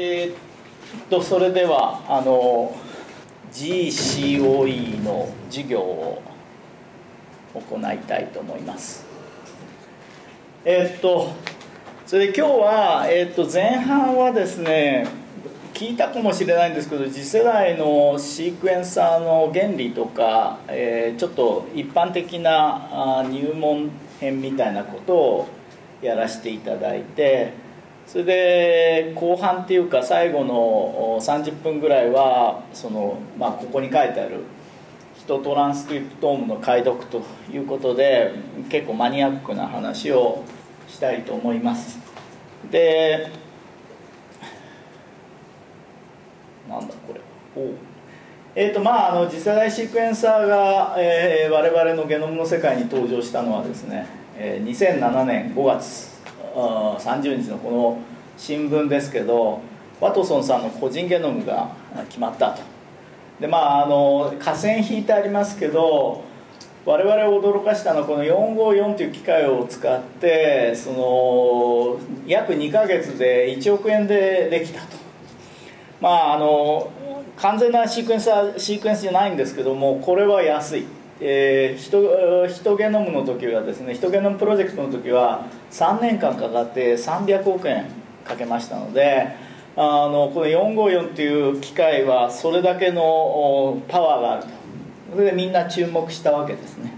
えー、っとそれではあの GCOE の授業を行いたいと思います。えー、っとそれで今日は、えー、っと前半はですね聞いたかもしれないんですけど次世代のシークエンサーの原理とか、えー、ちょっと一般的な入門編みたいなことをやらせていただいてそれで後半っていうか最後の30分ぐらいはその、まあ、ここに書いてあるヒトトランスクリプトームの解読ということで結構マニアックな話をしたいと思います。でなんだこれ。おえーとまあ、あの次世代シークエンサーが、えー、我々のゲノムの世界に登場したのはですね、えー、2007年5月。30日のこの新聞ですけどワトソンさんの個人ゲノムが決まったと。でまああの下線引いてありますけど我々を驚かしたのはこの454という機械を使ってその約2ヶ月で1億円でできたと。まああの完全なシークエンスはシークエンスじゃないんですけどもこれは安い。えー、ヒトヒトゲノムの時はですねヒトゲノムプロジェクトの時は3年間かかって300億円かけましたのであのこの454っていう機械はそれだけのパワーがあると。それでみんな注目したわけですね。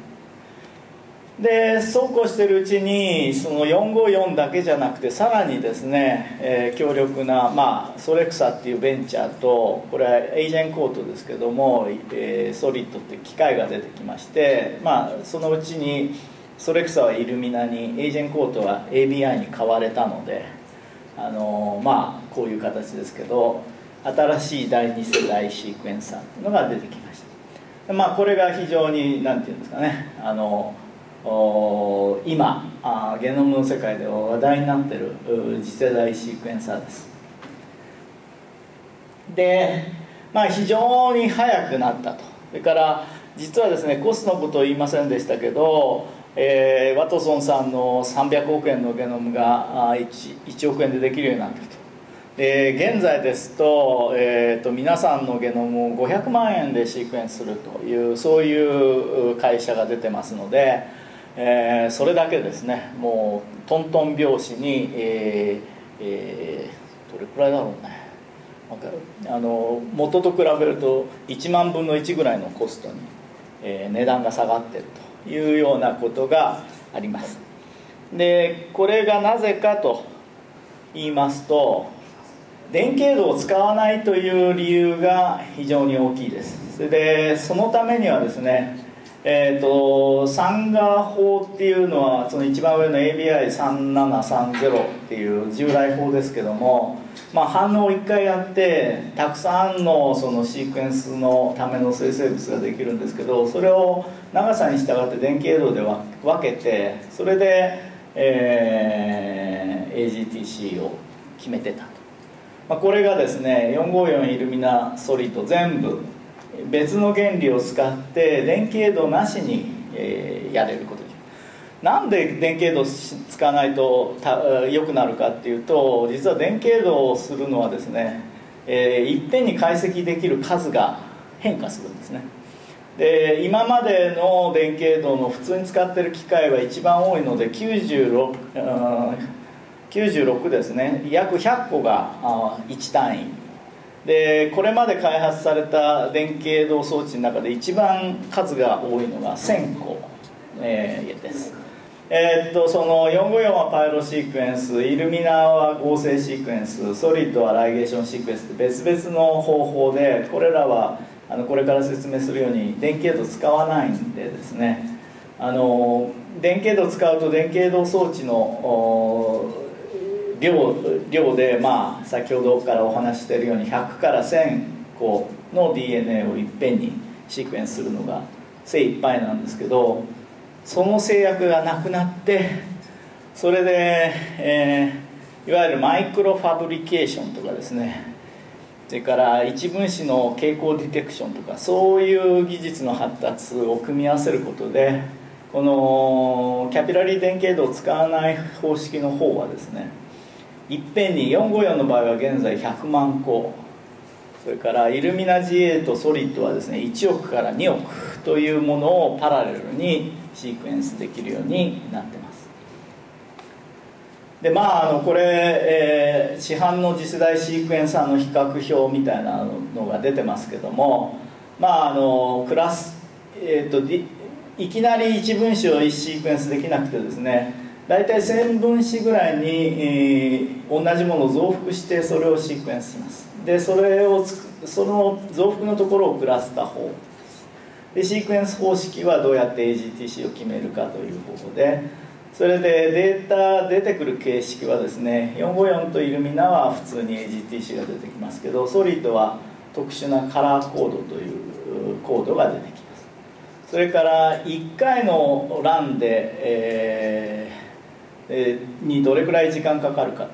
でそうこうしてるうちにその454だけじゃなくてさらにですね、えー、強力な、まあ、ソレクサっていうベンチャーとこれはエージェンコートですけども、えー、ソリッドっていう機械が出てきまして、まあ、そのうちにソレクサはイルミナにエージェンコートは ABI に買われたのであの、まあこういう形ですけど新しい第2世代シークエンサーっていうのが出てきました。まあこれが非常に何て言うんですかねあの今あゲノムの世界で話題になってる次世代シークエンサーです。でまあ非常に速くなったと。それから実はですねコスのことを言いませんでしたけど、えー、ワトソンさんの300億円のゲノムが 1, 1億円でできるようになってると。で現在ですと,、えーと、皆さんのゲノムを500万円でシークエンスするというそういう会社が出てますのでえー、それだけですね。もうトントン拍子に、えーえー、どれくらいだろうね。あの元と比べると1万分の1ぐらいのコストに、えー、値段が下がってると。いうようなことがあります。でこれがなぜかと言いますと電気度を使わないという理由が非常に大きいです。それでそのためにはですねえーと、サンガー法っていうのはその一番上の ABI3730 っていう従来法ですけども、まあ、反応を1回やってたくさんのそのシークエンスのための生成物ができるんですけどそれを長さに従って電気映像で分けてそれで、えー、AGTC を決めてたと、まあ、これがですね454イルミナソリッド全部別の原理を使って電気映像なしに、えー、やれることですなんで電気映像使わないと良くなるかっていうと実は電気映像をするのはですね、えー、いっぺんに解析できる数が変化するんですね。で今までの電気映像の普通に使ってる機械は一番多いので96、96ですね。約100個が1単位。でこれまで開発された電気映像装置の中で一番数が多いのが1000個、えー、です。えー、っとその454はパイロシークエンスイルミナーは合成シークエンスソリッドはライゲーションシークエンスって別々の方法でこれらはあのこれから説明するように電気映像使わないんでですね。あの電気映像使うと電気映像装置の量量で、まあ、先ほどからお話しているように100から1000個の DNA をいっぺんにシークエンスするのが精一杯なんですけどその制約がなくなってそれで、えー、いわゆるマイクロファブリケーションとかですね。それから一分子の傾向ディテクションとかそういう技術の発達を組み合わせることでこのキャピラリー電気映像を使わない方式の方はですねいっぺんに454の場合は現在100万個。それからイルミナ GA とソリッドはですね1億から2億というものをパラレルにシークエンスできるようになってます。でまああのこれ、えー、市販の次世代シークエンサーの比較表みたいなのが出てますけどもまああのクラスえっ、ー、といきなり1分子を1シークエンスできなくてですね大体千分子ぐらいに、えー、同じものを増幅してそれをシークエンスします。でそれをその増幅のところをクラスタ法。でシークエンス方式はどうやって AGTC を決めるかという方法で。それでデータ出てくる形式はですね454とイルミナは普通に AGTC が出てきますけどソリッドは特殊なカラーコードというコードが出てきます。それから1回のランで、えー、にどれくらい時間かかるか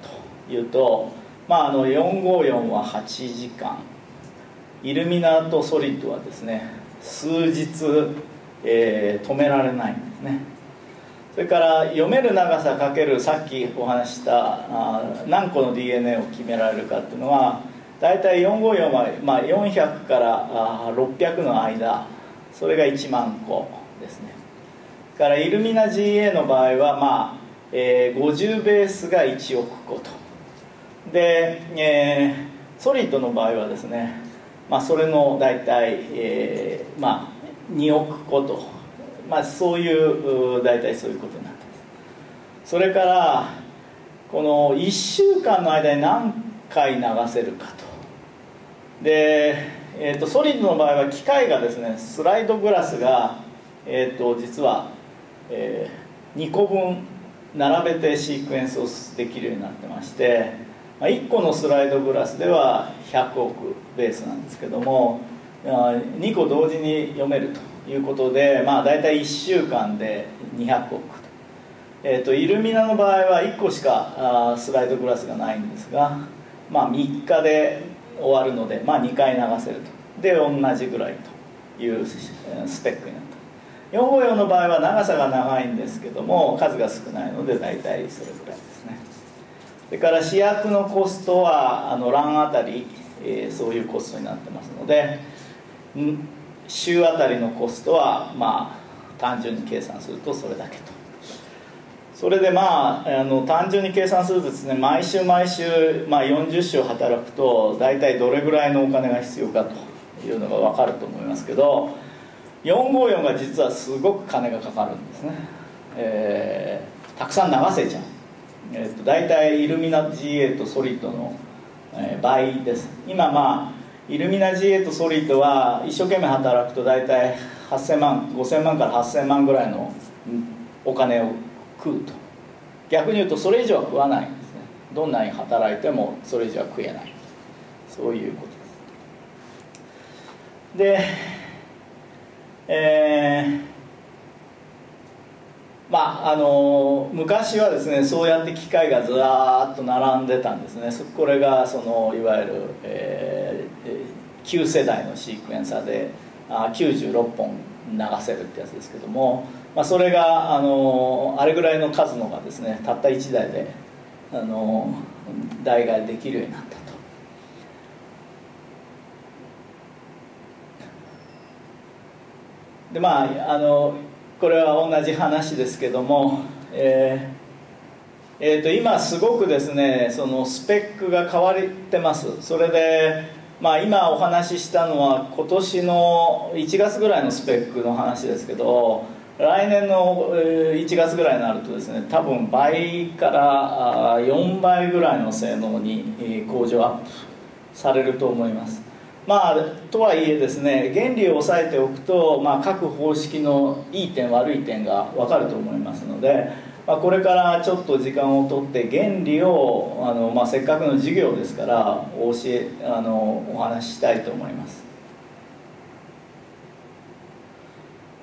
というとまあ、あの454は8時間。イルミナーとソリッドはですね数日、えー、止められないんですね。それから読める長さかけるさっきお話したあ何個の DNA を決められるかっていうのは大体454は、まあ、400からあ600の間。それが1万個ですね。からイルミナ GA の場合は、まあえー、50ベースが1億個と。で、えー、ソリッドの場合はですね、まあ、それの大体、えーまあ、2億個と、まあ、そういう大体そういうことになってます。それからこの1週間の間に何回流せるかと。で、えーと、ソリッドの場合は機械がですねスライドグラスが、えーと、実は、えー、2個分並べてシークエンスをできるようになってましてまあ、1個のスライドグラスでは100億ベースなんですけども2個同時に読めるということで、まあ、大体1週間で200億と,、えーと、イルミナの場合は1個しかスライドグラスがないんですが、まあ、3日で終わるので、まあ、2回流せると。で同じぐらいというスペックになった454の場合は長さが長いんですけども数が少ないので大体それぐらいですね。それから試薬のコストはあの欄あたり、えー、そういうコストになってますので週あたりのコストはまあ単純に計算するとそれだけと。それでまああの単純に計算するとですね毎週毎週、まあ、40週働くと大体どれぐらいのお金が必要かというのが分かると思いますけど454が実はすごく金がかかるんですね、えー、たくさん流せちゃう。えーと、大体イルミナ GA とソリッドの、えー、倍です。今まあイルミナ GA とソリッドは一生懸命働くと大体8000万5000万から8000万ぐらいのお金を食うと。逆に言うとそれ以上は食わないんですね。どんなに働いてもそれ以上は食えない。そういうことです。でえーまあ、あの昔はですねそうやって機械がずらっと並んでたんですね。これがそのいわゆる、えー、旧世代のシークエンサーであ96本流せるってやつですけども、まあ、それがあのあれぐらいの数のがですねたった1台であの代替できるようになったでまああのこれは同じ話ですけども、えーえー、と今すごくですねそのスペックが変わってます。それで、まあ、今お話ししたのは今年の1月ぐらいのスペックの話ですけど来年の1月ぐらいになるとですね多分倍から4倍ぐらいの性能に向上アップされると思います。まあ、とはいえですね原理を押さえておくと、まあ、各方式のいい点悪い点が分かると思いますので、まあ、これからちょっと時間をとって原理をあの、まあ、せっかくの授業ですからお教えあのお話ししたいと思います。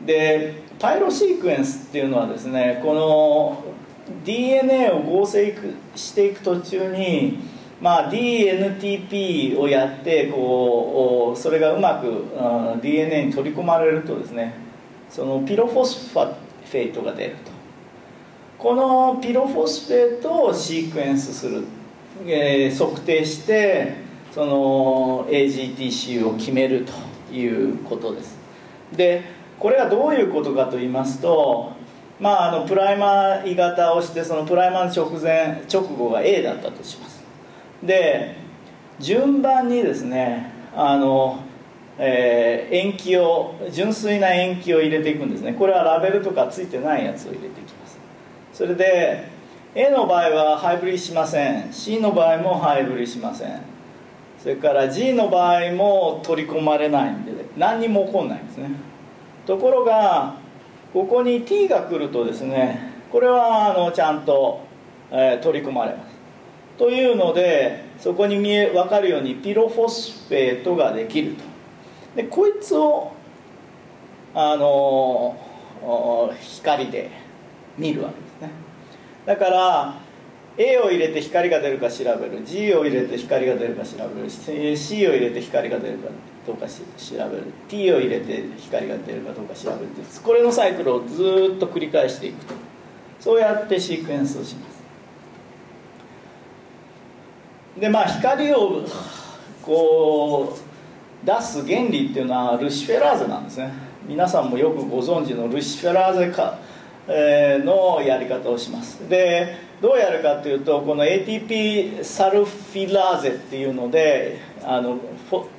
で pyrosequence っていうのはですねこの DNA を合成していく途中にまあ、 dNTP をやってこうそれがうまく DNA に取り込まれるとですねその pyrophosphate が出ると。この pyrophosphate をシークエンスするえー、測定してその AGTC を決めるということです。でこれはどういうことかと言いますとまああのプライマー鋳型をしてそのプライマーの直前直後が A だったとします。で順番にですねあの、えー、塩基を純粋な塩基を入れていくんですね。これはラベルとかついてないやつを入れていきます。それで A の場合はハイブリしません。C の場合もハイブリしません。それから G の場合も取り込まれないんで何にも起こんないんですね。ところがここに T が来るとですねこれはあのちゃんと、えー、取り込まれます。というのでそこに見え分かるようにピロフォスフェートができると。でこいつをあの光で見るわけですね。だから A を入れて光が出るか調べる G を入れて光が出るか調べる C を入れて光が出るかどうか調べる T を入れて光が出るかどうか調べるこれのサイクルをずっと繰り返していくと。そうやってシークエンスをします。でまあ光をこう出す原理っていうのはルシフェラーゼなんですね。皆さんもよくご存知のルシフェラーゼか、えー、のやり方をします。でどうやるかというとこの ATP サルフィラーゼっていうのであの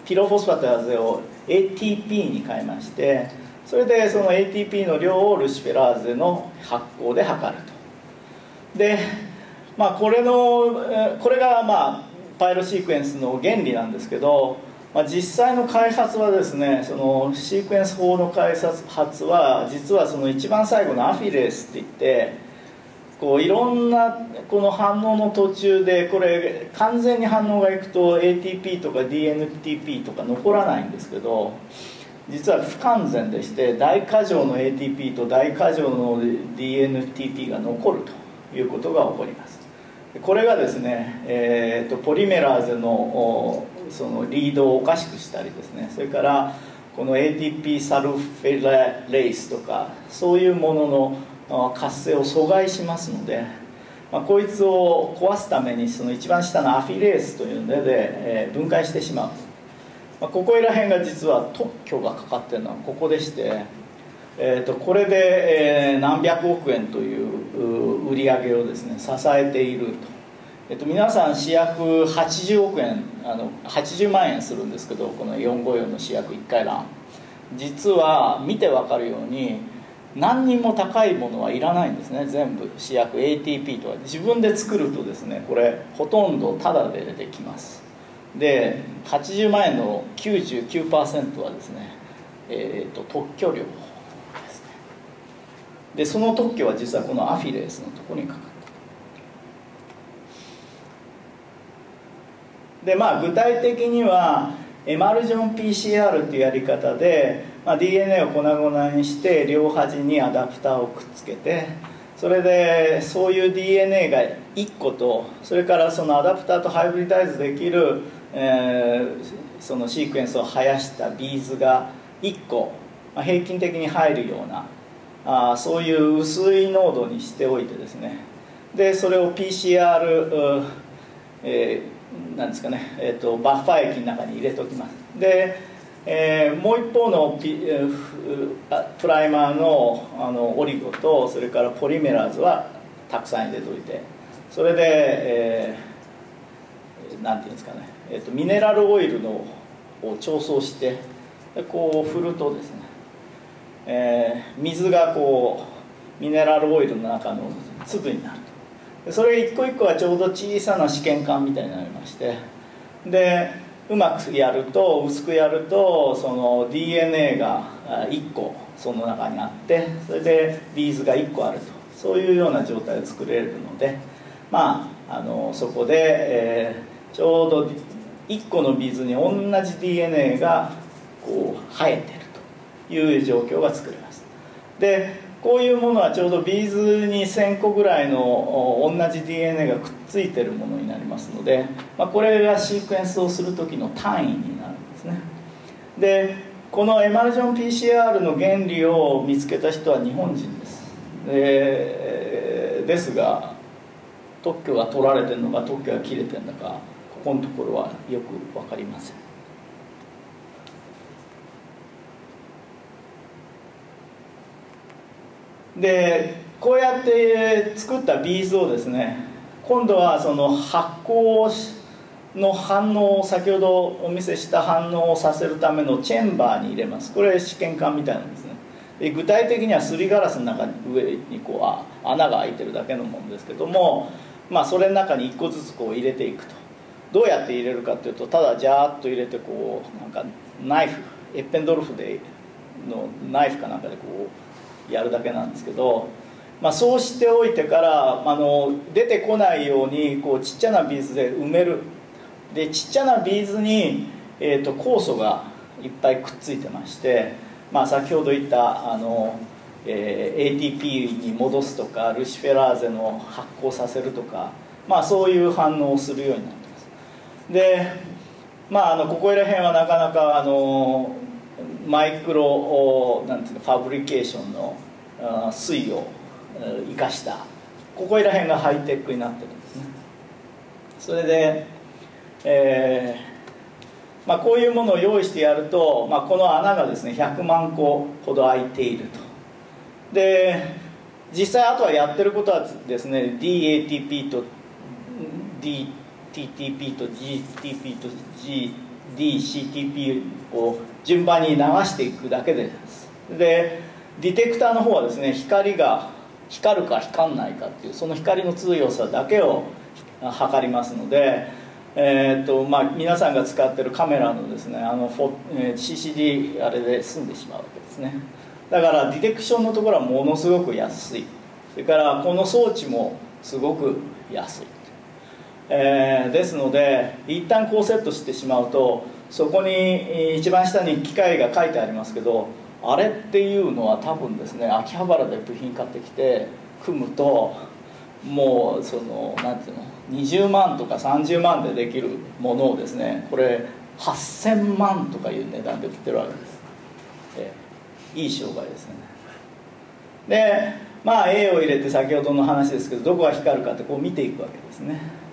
ピロフォスファターゼを ATP に変えましてそれでその ATP の量をルシフェラーゼの発酵で測ると。でまあこれのこれがまあパイロシークエンスの原理なんですけど、まあ、実際の開発はですねそのシークエンス法の開発は実はその一番最後のアフィレースっていってこういろんなこの反応の途中でこれ完全に反応がいくと ATP とか DNTP とか残らないんですけど実は不完全でして大過剰の ATP と大過剰の DNTP が残るということが起こります。これがですね、えーと、ポリメラーゼのそのリードをおかしくしたりですね。それからこの ATP サルフェラレイスとかそういうものの活性を阻害しますので、まあ、こいつを壊すためにその一番下のアフィレースというので、えー、分解してしまう、まあ、ここら辺が実は特許がかかってるのはここでして、えーと、これで、えー、何百億円という売り上げをですね支えていると。えっと、皆さん試薬80億円あの80万円するんですけどこの454の試薬1回欄実は見て分かるように何にも高いものはいらないんですね全部。試薬 ATP とか自分で作るとですねこれほとんどタダでできます。で80万円の99%はですね、えーと、特許料。でその特許は実はこのアフィレースのところにかかるでまあ具体的にはエマルジョン PCR っていうやり方で、まあ、DNA を粉々にして両端にアダプターをくっつけてそれでそういう DNA が1個とそれからそのアダプターとハイブリダイズできる、えー、そのシークエンスを生やしたビーズが1個、まあ、平均的に入るようなあそういう薄い濃度にしておいてですね。でそれを PCR、えーなんですかね、えーと、バッファー液の中に入れておきます。で、えー、もう一方のピプライマーのあのオリゴとそれからポリメラーズはたくさん入れといて。それで、えー、なんていうんですかね、えーと、ミネラルオイルのを調整してこう振るとですね、えー、水がこうミネラルオイルの中の粒になる。とそれ一個一個はちょうど小さな試験管みたいになりましてでうまくやると薄くやるとその DNA が1個その中にあってそれでビーズが1個あると。そういうような状態を作れるのでまああのそこで、えー、ちょうど1個のビーズに同じ DNA がこう生えてる。いう状況が作れます。でこういうものはちょうどビーズに1000個ぐらいの同じ DNA がくっついてるものになりますので、まあ、これがシークエンスをする時の単位になるんですね。でこのエマルジョン PCR の原理を見つけた人は日本人です。でですが特許が取られてるのか特許が切れてるのかここのところはよく分かりません。でこうやって作ったビーズをですね今度はその発酵の反応を先ほどお見せした反応をさせるためのチェンバーに入れます。これ試験管みたいなんですね。で具体的にはすりガラスの中に上にこう穴が開いてるだけのものですけどもまあそれの中に1個ずつこう入れていくと。どうやって入れるかっていうとただジャーッと入れてこうなんかナイフエッペンドルフでのナイフかなんかでこうやるだけなんですけどまあ、そうしておいてからあの出てこないようにこうちっちゃなビーズで埋める。でちっちゃなビーズに、えーと、酵素がいっぱいくっついてまして、まあ、先ほど言ったあの、えー、ATP に戻すとかルシフェラーゼの発酵させるとか、まあ、そういう反応をするようになってます。で、まあ、あのここら辺はなかなかあのマイクロなんていうのファブリケーションの水を生かしたここら辺がハイテックになってるんですね。それで、えーまあ、こういうものを用意してやると、まあ、この穴がですね100万個ほど開いていると。で実際あとはやってることはですね DATP と DTTP と GTP と G DCTP を順番に流していくだけです。でディテクターの方はですね光が光るか光んないかっていうその光の強さだけを測りますので、えーとまあ、皆さんが使ってるカメラのですねあのフォ、えー、CCD あれで済んでしまうわけですね。だからディテクションのところはものすごく安い。それからこの装置もすごく安い、えー、ですので一旦こうセットしてしまうとそこに一番下に機械が書いてありますけどあれっていうのは多分ですね秋葉原で部品買ってきて組むともうその何ていうの20万とか30万でできるものをですねこれ8000万とかいう値段で売ってるわけです、えいい商売ですね。でまあ A を入れて先ほどの話ですけどどこが光るかってこう見ていくわけですね。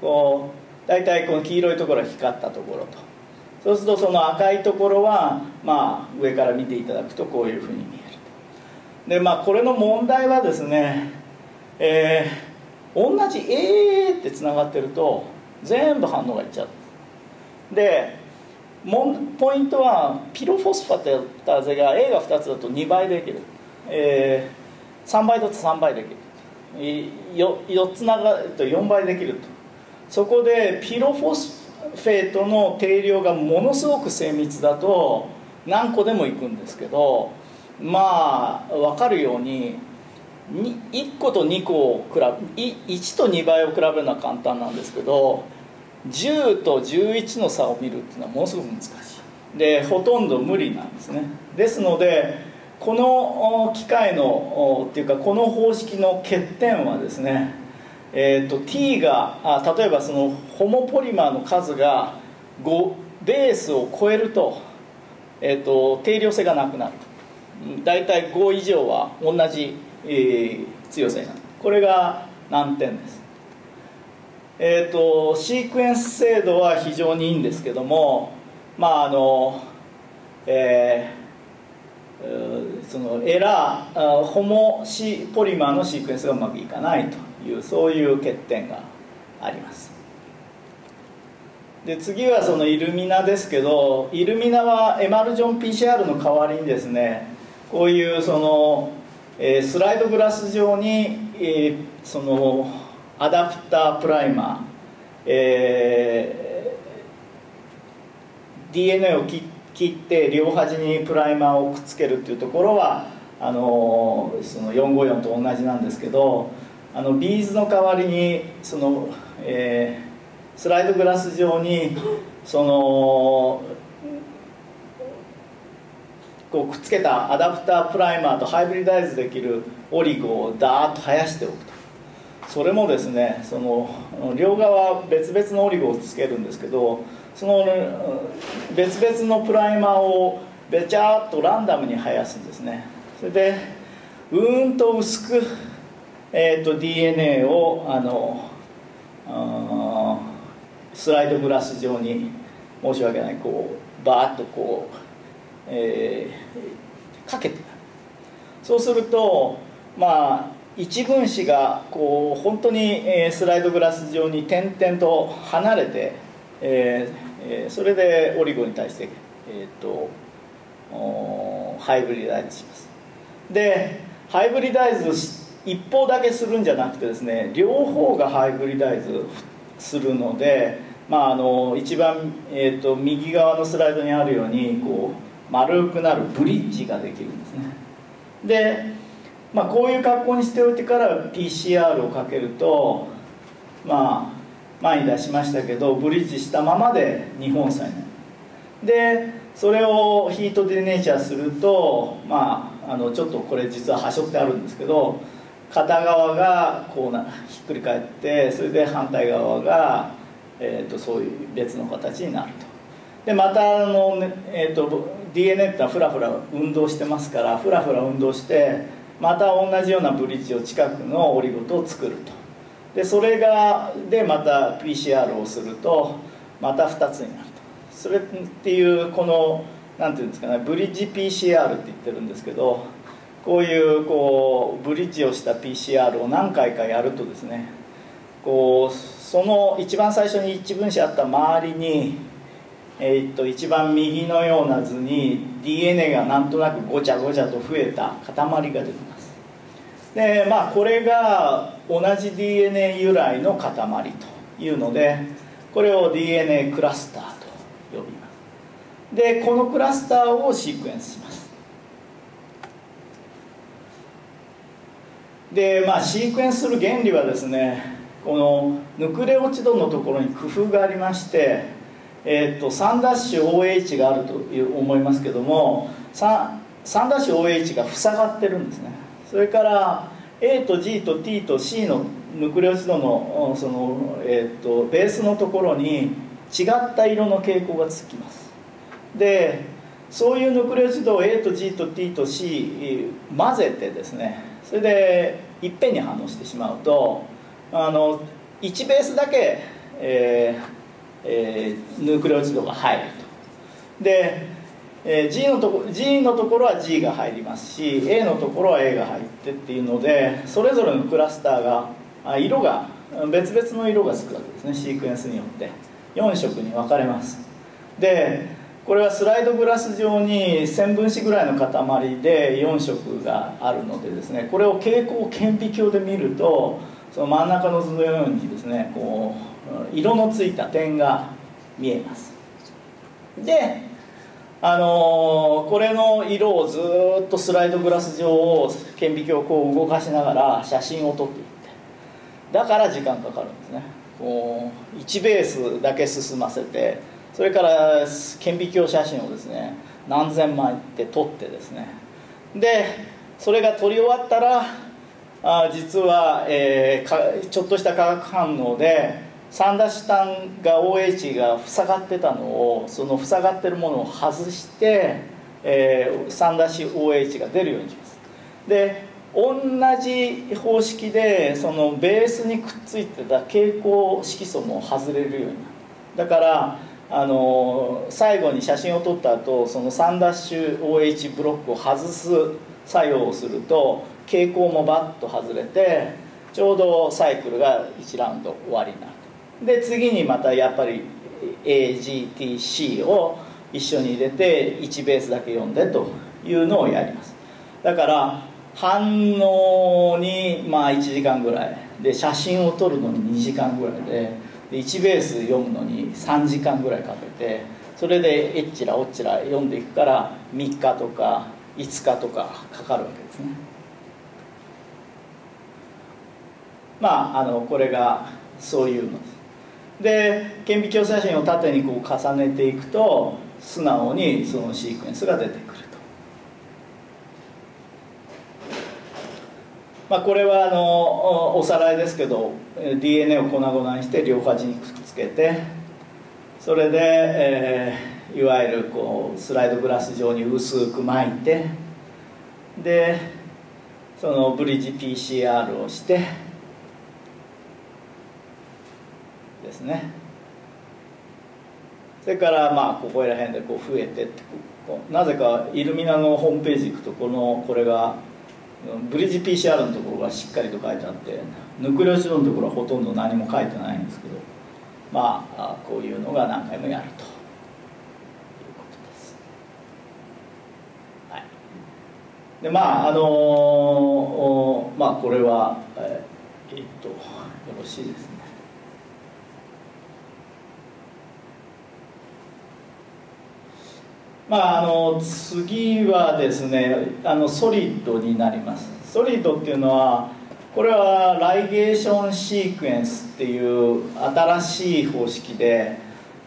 こう大体この黄色いところは光ったところと。そうするとその赤いところは、まあ、上から見ていただくとこういうふうに見えるでまあこれの問題はですね、えー、同じ A ってつながってると全部反応がいっちゃう。でポイントはピロフォスファタゼが A が2つだと2倍できる、えー、3倍だと3倍できる。4, 4つながると4倍できると。そこでピロフォスフェイトの定量がものすごく精密だと何個でもいくんですけどまあ分かるように1個と2個を比べ1と2倍を比べるのは簡単なんですけど10と11の差を見るっていうのはものすごく難しい。でほとんど無理なんですね。ですのでこの機械のっていうかこの方式の欠点はですねえーと、T があ例えばそのホモポリマーの数が5ベースを超えると,、えーと、定量性がなくなる大体5以上は同じ、えー、強さになるこれが難点です。えーと、シークエンス精度は非常にいいんですけどもまああのえー、そのエラーホモシポリマーのシークエンスがうまくいかないと。いうそういう欠点があります。で次はそのイルミナですけどイルミナはエマルジョン PCR の代わりにですねこういうその、えー、スライドグラス上に、えー、そのアダプタープライマー、えー、DNA を切って両端にプライマーをくっつけるっていうところはあのその454と同じなんですけどあのビーズの代わりにその、えー、スライドグラス上にそのこうくっつけたアダプタープライマーとハイブリダイズできるオリゴをダーッと生やしておくと。それもですねその両側別々のオリゴをつけるんですけどその別々のプライマーをべちゃっとランダムに生やすんですね。それでうんと薄くえーと、DNA をあのスライドグラス上に申し訳ないこうバーッとこう、えー、かけてそうするとまあ一分子がこう本当に、えスライドグラス上に点々と離れて、えー、それでオリゴに対して、えーと、ハイブリダイズします。でハイブリダイズ一方だけするんじゃなくてですね両方がハイブリダイズするので、まあ、あの一番、えーと、右側のスライドにあるようにこう丸くなるブリッジができるんですね。でまあ、こういう格好にしておいてから PCR をかけるとまあ前に出しましたけどブリッジしたままで日本祭になる。でそれをヒートディネイチャーするとまああのちょっとこれ実は端折ってあるんですけど片側がこうなひっくり返ってそれで反対側が、えーと、そういう別の形になると。でまたあの、ねえーと DNA ってのはフラフラ運動してますからフラフラ運動してまた同じようなブリッジを近くのオリゴ糖を作ると。でそれがでまた PCR をするとまた2つになると。それっていうこの何ていうんですかねブリッジ PCR って言ってるんですけどこういうこうブリッジをした PCR を何回かやるとですねこうその一番最初に一分子あった周りにえー、っと一番右のような図に DNA がなんとなくごちゃごちゃと増えた塊が出てます。でまあこれが同じ DNA 由来の塊というのでこれを DNA クラスターと呼びます。でこのクラスターをシークエンスします。でまあシークエンスする原理はですねこのヌクレオチドのところに工夫がありましてえーと、3-OH があるという思いますけども 3-OH が塞がってるんですね。それから A と G と T と C のヌクレオチドのその、えーと、ベースのところに違った色の傾向がつきます。でそういうヌクレオチドを A と G と T と C 混ぜてですねそれでいっぺんに反応してしまうとあの1ベースだけ、えーえー、ヌークレオチドが入ると。で、えー、G, のとこ G のところは G が入りますし A のところは A が入ってっていうのでそれぞれのクラスターが色が別々の色がつくわけですね。シークエンスによって。4色に分かれます。でこれはスライドグラス上に1000分子ぐらいの塊で4色があるのでですねこれを蛍光顕微鏡で見るとその真ん中の図のようにですねこう色のついた点が見えます。であのー、これの色をずっとスライドグラス上を顕微鏡をこう動かしながら写真を撮っていってだから時間かかるんですね。こう1ベースだけ進ませてそれから顕微鏡写真をですね何千枚って撮ってですね。でそれが撮り終わったらあ実は、えー、ちょっとした化学反応で三ダシタンが OH が塞がってたのをその塞がってるものを外して、えー、三ダシ OH が出るようにします。で同じ方式でそのベースにくっついてた蛍光色素も外れるようになる。だからあの最後に写真を撮った後その3ダッシュ OH ブロックを外す作用をすると蛍光もバッと外れてちょうどサイクルが1ラウンド終わりになる。で次にまたやっぱり AGTC を一緒に入れて1ベースだけ読んでというのをやります。だから反応にまあ1時間ぐらい。で写真を撮るのに2時間ぐらいでで1ベース読むのに3時間ぐらいかけてそれでえっちらおっちら読んでいくから3日とか5日とかかかるわけですね。まああのこれがそういうのです。で顕微鏡写真を縦にこう重ねていくと素直にそのシークエンスが出てくると、まあ、これはあのおさらいですけど DNA を粉々にして両端にくっつけてそれで、えー、いわゆるこうスライドグラス状に薄く巻いてでそのブリッジ PCR をしてですね。それからまあここら辺でこう増えてってなぜかイルミナのホームページ行くとこのこれがブリッジ PCR のところがしっかりと書いてあってヌクレオチドのところはほとんど何も書いてないんですけどまあこういうのが何回もやるということです。でまああのまあこれはえー、っとよろしいですね。まあ、あの次はですねあのソリッドになります。ソリッドっていうのはこれはライゲーションシークエンスっていう新しい方式で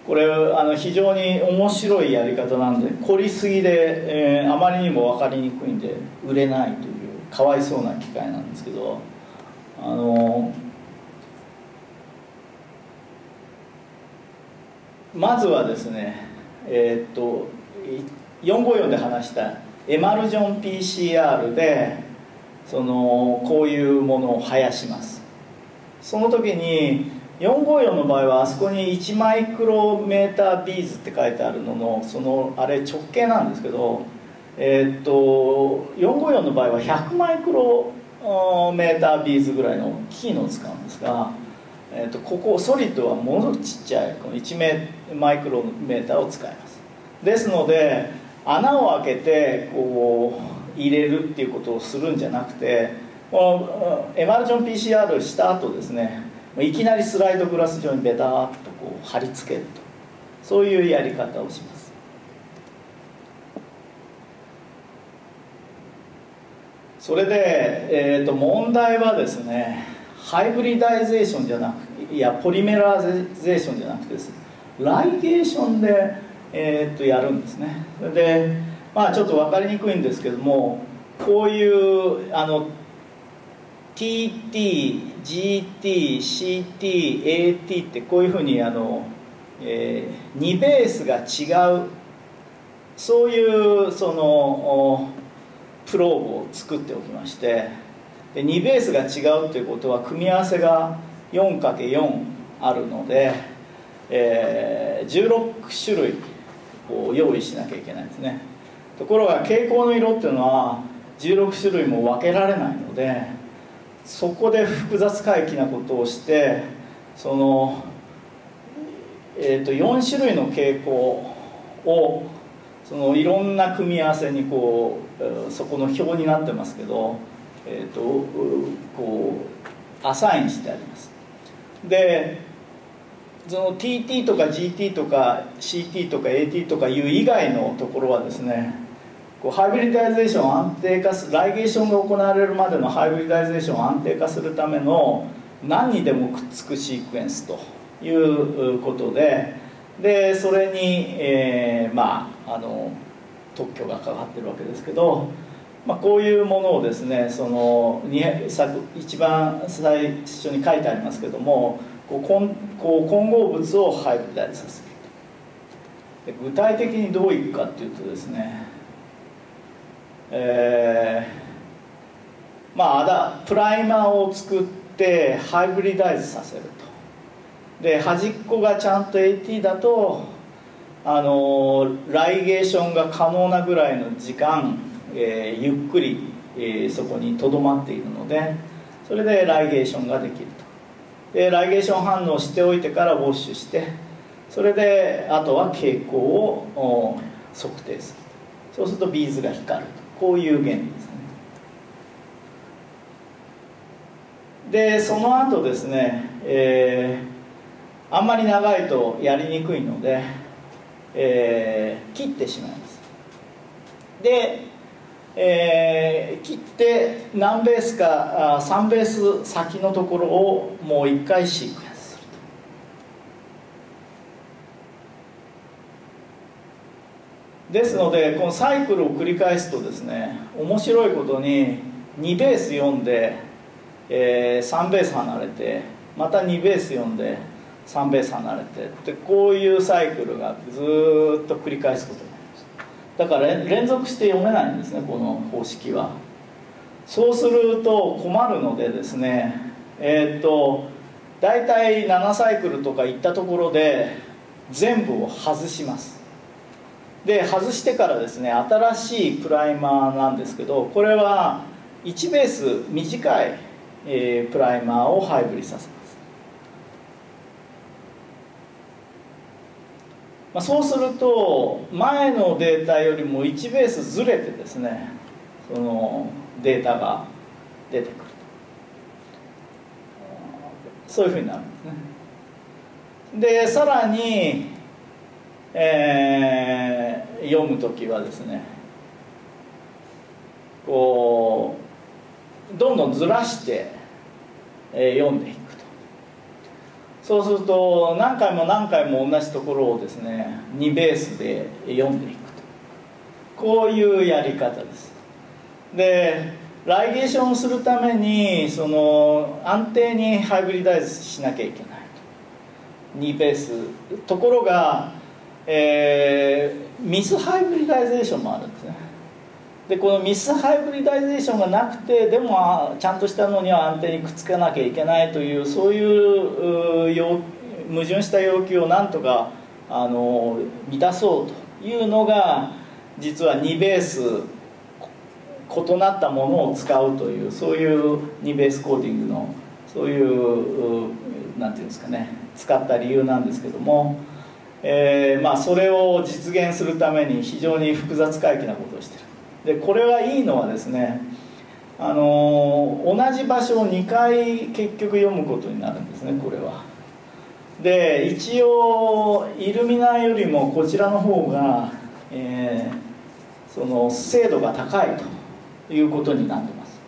これあの非常に面白いやり方なんで凝りすぎで、えー、あまりにも分かりにくいんで売れないというかわいそうな機械なんですけどあのまずはですねえー、っと454で話したエマルジョン PCR でそのこういうものを生やします。その時に454の場合はあそこに1マイクロメータービーズって書いてあるののそのあれ直径なんですけどえー、っと454の場合は100マイクロメータービーズぐらいの大きいのを使うんですが、えー、っとここソリッドはものすごくちっちゃいこの1マイクロメーターを使います。ですので穴を開けてこう入れるっていうことをするんじゃなくてこのエマルジョン PCR した後ですねいきなりスライドグラス状にベターっとこう貼り付けるとそういうやり方をします。それで、えー、と問題はですねハイブリダイゼーションじゃなくいやポリメラゼーションじゃなくてです。ライゲーションでえー、っとやるんですね。でまあちょっと分かりにくいんですけどもこういうあの TT、GT、CT、AT ってこういうふうにあの、えー、2ベースが違うそういうそのプローブを作っておきましてで2ベースが違うということは組み合わせが 4×4 あるので、えー、16種類こう用意しなきゃいけないんですね。ところが蛍光の色っていうのは16種類も分けられないのでそこで複雑回帰なことをしてその、えー、と4種類の傾向をそのいろんな組み合わせにこうそこの表になってますけど、えー、とこうアサインしてあります。でその TT とか GT とか CT とか AT とかいう以外のところはですねこうハイブリダイゼーション安定化すライゲーションが行われるまでのハイブリダイゼーションを安定化するための何にでもくっつくシークエンスということででそれに、えー、まああの特許がかかってるわけですけど、まあ、こういうものをですねその一番最初に書いてありますけどもこう混こう混合物をハイブリダイズさせる具体的にどういくかっていうとですねえー、まあだプライマーを作ってハイブリダイズさせると。で端っこがちゃんと AT だとあのライゲーションが可能なぐらいの時間、えー、ゆっくり、えー、そこにとどまっているのでそれでライゲーションができる。でライゲーション反応しておいてからウォッシュしてそれであとは傾向を測定するそうするとビーズが光ると。こういう原理ですね。でその後ですね、えー、あんまり長いとやりにくいので、えー、切ってしまいます。でえー、切って何ベースかあ3ベース先のところをもう一回シークエンスすると。ですのでこのサイクルを繰り返すとですね面白いことに2ベース読んで、えー、3ベース離れてまた2ベース読んで3ベース離れてでこういうサイクルがずっと繰り返すことだから連続して読めないんですねこの方式は。そうすると困るのでですねえー、っと大体7サイクルとかいったところで全部を外します。で外してからですね新しいプライマーなんですけどこれは1ベース短い、えー、プライマーを配ブリッドさせま、あ、そうすると前のデータよりも1ベースずれてですねそのデータが出てくると。そういうふうになるんですね。でさらに、えー、読む時はですねこうどんどんずらして、えー、読んでいく。そうすると何回も何回も同じところをですね2ベースで読んでいくと。こういうやり方です。でライゲーションするためにその安定にハイブリダイズしなきゃいけないと。2ベース。ところが、えー、ミスハイブリダイゼーションもあるんですね。でこのミスハイブリダイゼーションがなくてでもちゃんとしたのには安定にくっつかなきゃいけないというそういう矛盾した要求をなんとかあの満たそうというのが実は2ベース異なったものを使うというそういう2ベースコーディングのそういう何て言うんですかね使った理由なんですけども、えー、まあ、それを実現するために非常に複雑回帰なことをしてる。でこれはいいのはですねあの同じ場所を2回結局読むことになるんですねこれは。で一応イルミナーよりもこちらの方が、えー、その精度が高いということになってます。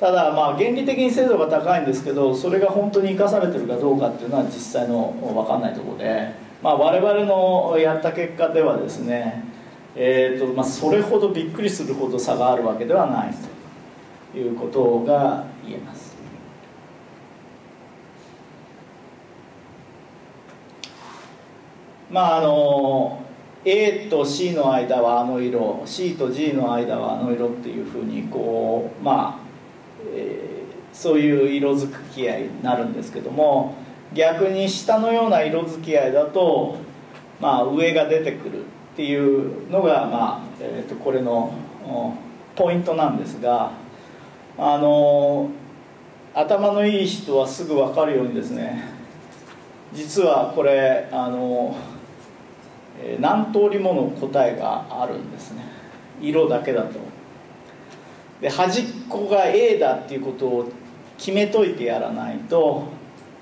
ただまあ原理的に精度が高いんですけどそれが本当に生かされてるかどうかっていうのは実際の分かんないところで、まあ、我々のやった結果ではですね、えーとまあ、それほどびっくりするほど差があるわけではないということが言えます。まああの A と C の間はあの色 C と G の間はあの色っていうふうにこうまあえー、そういう色づき合いになるんですけども逆に下のような色づき合いだと、まあ、上が出てくるっていうのが、まあえー、とこれのポイントなんですがあの頭のいい人はすぐ分かるようにですね実はこれあの何通りもの答えがあるんですね。色だけだと。で端っこが A だっていうことを決めといてやらないと、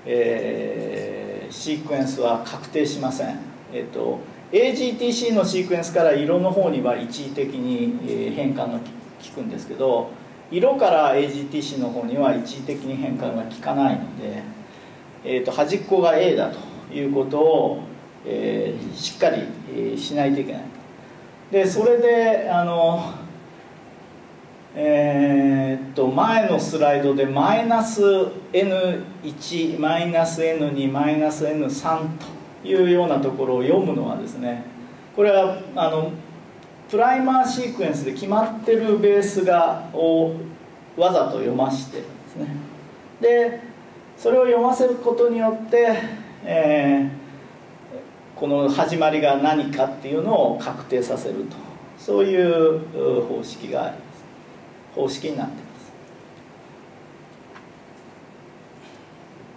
えー、シークエンスは確定しません、えーと、AGTC のシークエンスから色の方には一時的に変換が効くんですけど色から AGTC の方には一時的に変換が効かないので、えーと、端っこが A だということを、えー、しっかり、えしないといけない。でそれであのえー、っと前のスライドでマイナス N1 マイナス N2 マイナス N3 というようなところを読むのはですねこれはあのプライマーシークエンスで決まってるベースがをわざと読ましてるんですね。でそれを読ませることによって、えー、この始まりが何かっていうのを確定させると。そういう方式があります。方式になってます。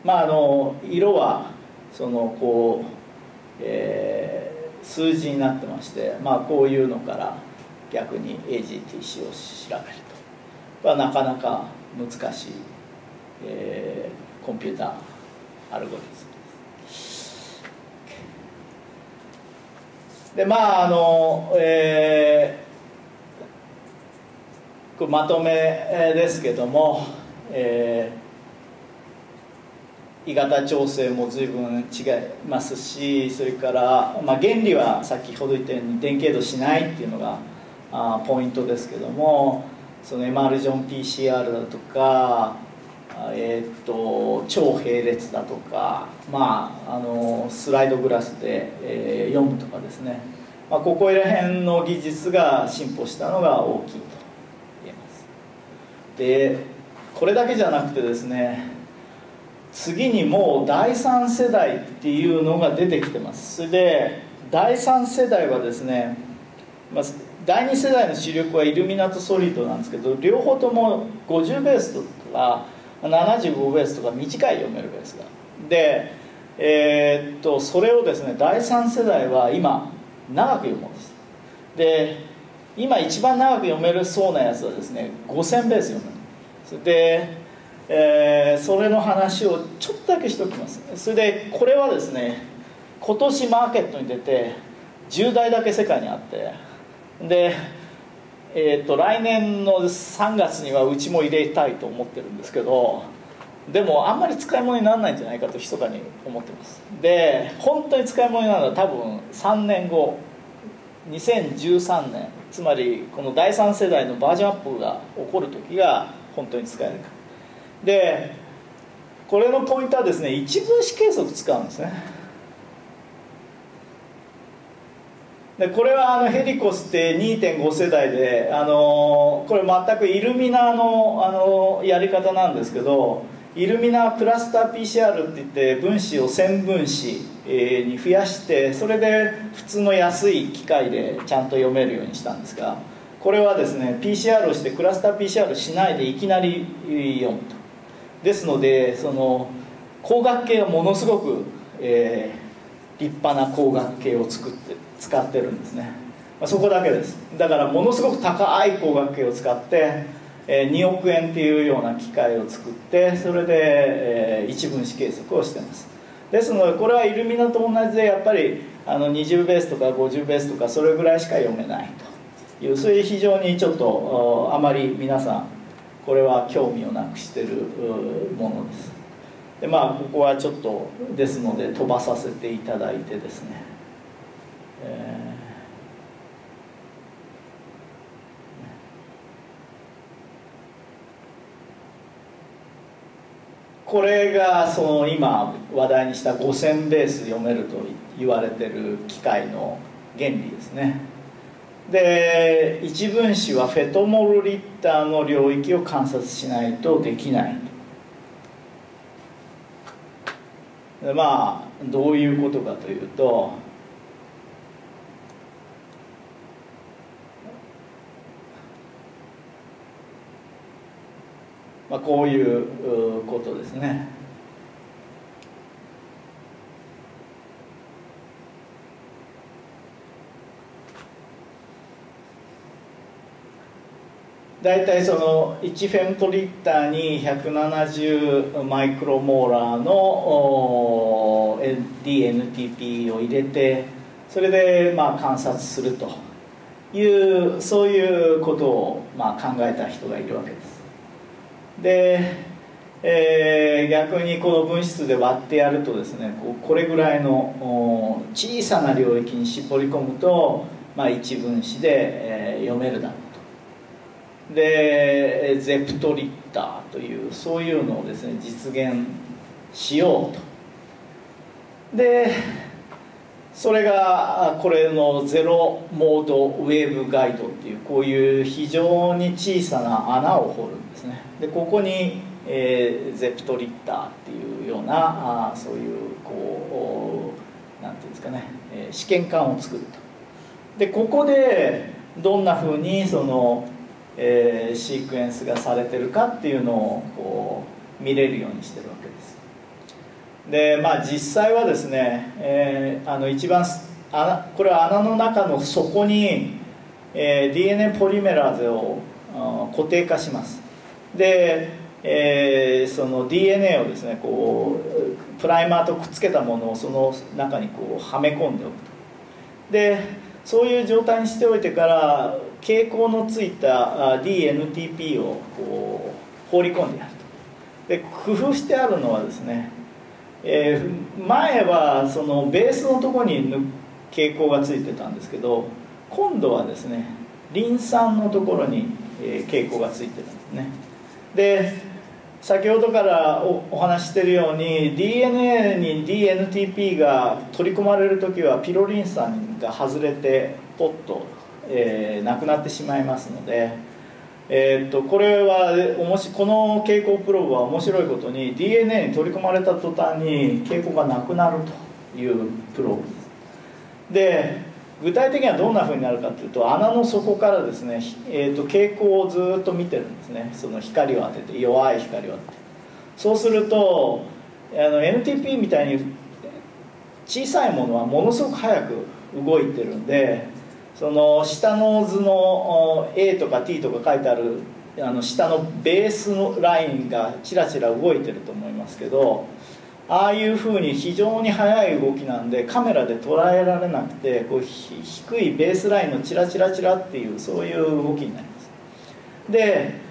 まああの色はそのこう、えー、数字になってましてまあこういうのから逆に AGTC を調べると。はなかなか難しい、えー、コンピューターアルゴリズムでまああの、えーまとめですけども、えー、鋳型調整も随分違いますしそれから、まあ、原理は先ほど言ったように電気度しないっていうのがあポイントですけどもそのエマルジョン PCR だとかえーと、超並列だとか、まあ、あのスライドグラスで、えー、読むとかですね、まあ、ここら辺の技術が進歩したのが大きいとでこれだけじゃなくてですね次にもう第3世代っていうのが出てきてます。それで第3世代はですね、まあ、第2世代の主力はイルミナとソリッドなんですけど両方とも50ベースとか75ベースとか短い読めるベースが。でえー、っとそれをですね第3世代は今長く読もうとしてで今一番長く読めるそうなやつはですね5000ベース読めるそれで、えー、それの話をちょっとだけしておきます。それでこれはですね今年マーケットに出て10台だけ世界にあって。で、えーと、来年の3月にはうちも入れたいと思ってるんですけどでもあんまり使い物にならないんじゃないかと密かに思ってます。で本当に使い物になるのは多分3年後2013年。つまりこの第3世代のバージョンアップが起こる時が本当に使えるか。でこれのポイントはですね一分子計測使うんですね。でこれはあのヘリコスって2.5世代であのこれ全くイルミナのあのやり方なんですけどイルミナークラスター PCR っていって分子を1000分子に増やしてそれで普通の安い機械でちゃんと読めるようにしたんですがこれはですね PCR をしてクラスター PCR しないでいきなり読むと。ですのでその光学系がものすごく、えー、立派な光学系を作って使ってるんですね、まあ、そこだけです。だからものすごく高い光学系を使ってえ2億円っていうような機械を作ってそれで、え一分子計測をしてます。ですのでこれはイルミナと同じでやっぱりあの20ベースとか50ベースとかそれぐらいしか読めないという。そういう非常にちょっとあまり皆さんこれは興味をなくしてるものです。でまあここはちょっとですので飛ばさせていただいてですね、えー。これがその今話題にした5000ベース読めると言われてる機械の原理ですね。で一分子はフェトモルリッターの領域を観察しないとできないでまあどういうことかというとまあ、こういうことですね。大体その1フェムトリッターに170マイクロモーラーの DNTP を入れてそれでまあ観察するというそういうことをまあ考えた人がいるわけです。で、えー、逆にこの分子で割ってやるとですねこれぐらいの小さな領域に絞り込むと、まあ、一分子で、えー、読めるだろうでゼプトリッターというそういうのをですね実現しようと。でそれがこれのゼロモードウェーブガイドっていうこういう非常に小さな穴を掘るんですね。でここに、えー、ゼプトリッターっていうようなあそういうこうなんていうんですかね、えー、試験管を作ると。でここでどんなふうにその、えー、シークエンスがされてるかっていうのをこう見れるようにしてるわけです。でまあ実際はですね、えー、あの一番穴これは穴の中の底に、えー、DNA ポリメラーゼを固定化します。で、えー、その DNA をですねこうプライマーとくっつけたものをその中にこうはめ込んでおくと。でそういう状態にしておいてから蛍光のついた DNTP をこう放り込んでやると。で工夫してあるのはですねえー、前はそのベースのとこに蛍光がついてたんですけど今度はですねリン酸のところに、えー、蛍光がついてるんですね。で先ほどからお話してるように DNA に DNTP が取り込まれる時はピロリン酸が外れてポッと、えー、なくなってしまいますのでえー、っとこれはおもしこの蛍光プローブは面白いことに DNA に取り込まれた途端に蛍光がなくなるというプロ。ーブですで具体的にはどんなふうになるかというと穴の底からですね、えー、と蛍光をずっと見てるんですね。その光を当てて弱い光を当てて。そうするとあの NTP みたいに小さいものはものすごく速く動いてるんでその下の図の A とか T とか書いてあるあの下のベースのラインがちらちら動いてると思いますけどああいうふうに非常に速い動きなんでカメラで捉えられなくてこう低いベースラインのチラチラチラっていうそういう動きになります。で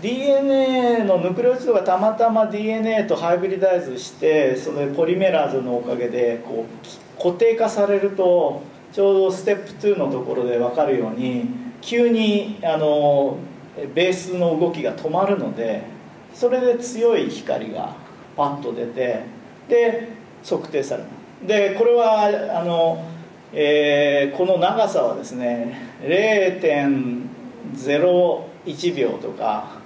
DNA のヌクレオチドがたまたま DNA とハイブリダイズしてそれポリメラーゼのおかげでこう固定化されるとちょうどステップ2のところで分かるように急にあのベースの動きが止まるのでそれで強い光がパッと出てで測定される。でこれはあの、えー、この長さはですね0.01秒とか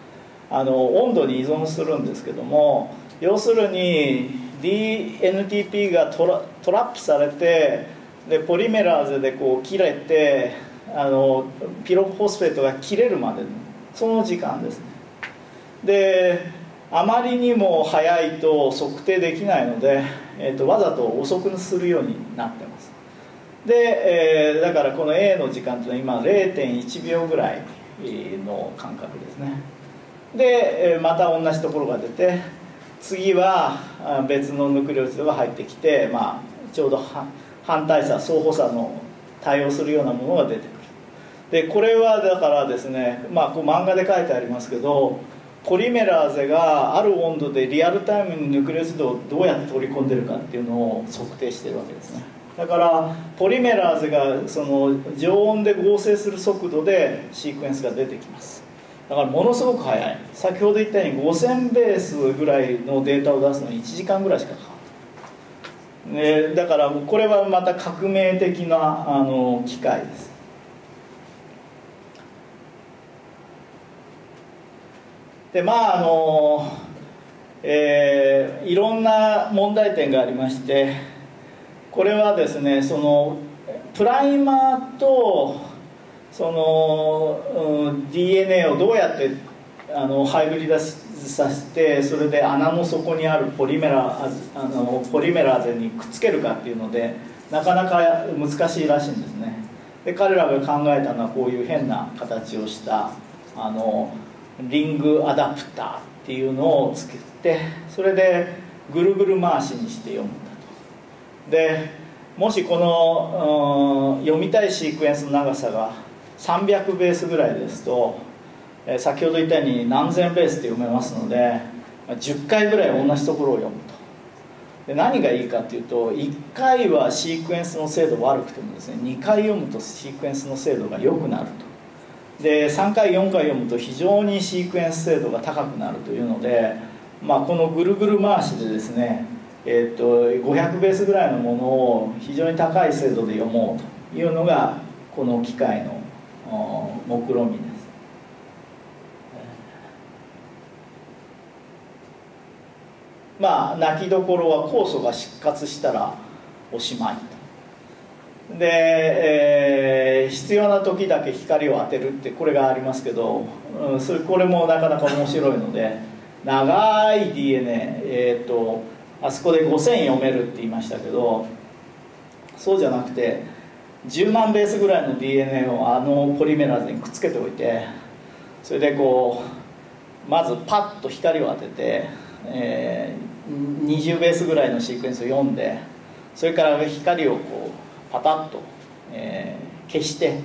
あの温度に依存するんですけども要するに DNTP がトラトラップされてでポリメラーゼでこう切れてあのピロフォスフェートが切れるまでのその時間ですね。であまりにも早いと測定できないので、えーと、わざと遅くするようになってます。で、えー、だからこの A の時間というのは今0.1秒ぐらいの間隔ですね。でまた同じところが出て次は別のヌクレオチドが入ってきて、まあ、ちょうど反対差相補差の対応するようなものが出てくる。でこれはだからですね、まあ、こう漫画で書いてありますけどポリメラーゼがある温度でリアルタイムにヌクレオチドをどうやって取り込んでるかっていうのを測定してるわけですね。だからポリメラーゼがその常温で合成する速度でシークエンスが出てきます。だからものすごく速い。先ほど言ったように5000ベースぐらいのデータを出すのに1時間ぐらいしかかかる、ね、だからこれはまた革命的なあの機械です。でまああのえー、いろんな問題点がありましてこれはですねそのプライマーとその、うん、DNA をどうやってあのハイブリダさせてそれで穴の底にあるポリメラあのポリメラーゼにくっつけるかっていうのでなかなか難しいらしいんですね。で彼らが考えたのはこういう変な形をしたあのリングアダプターっていうのをつけてそれでぐるぐる回しにして読むんだと。でもしこの、うん、読みたいシークエンスの長さが300ベースぐらいですと、え、先ほど言ったように何千ベースって読めますので10回ぐらい同じところを読むと。で何がいいかっていうと1回はシークエンスの精度悪くてもですね2回読むとシークエンスの精度が良くなると。で3回4回読むと非常にシークエンス精度が高くなるというので、まあ、このぐるぐる回しでですねえー、と500ベースぐらいのものを非常に高い精度で読もうというのがこの機械の目論見ですまあ泣きどころは酵素が失活したらおしまいと。で、えー、必要な時だけ光を当てるってこれがありますけど、うん、それこれもなかなか面白いので 長い DNA えっ、ー、とあそこで5000読めるって言いましたけどそうじゃなくて10万ベースぐらいの DNA をあのポリメラーゼにくっつけておいてそれでこうまずパッと光を当てて、えー、20ベースぐらいのシークエンスを読んでそれから光をこうパタッと、えー、消して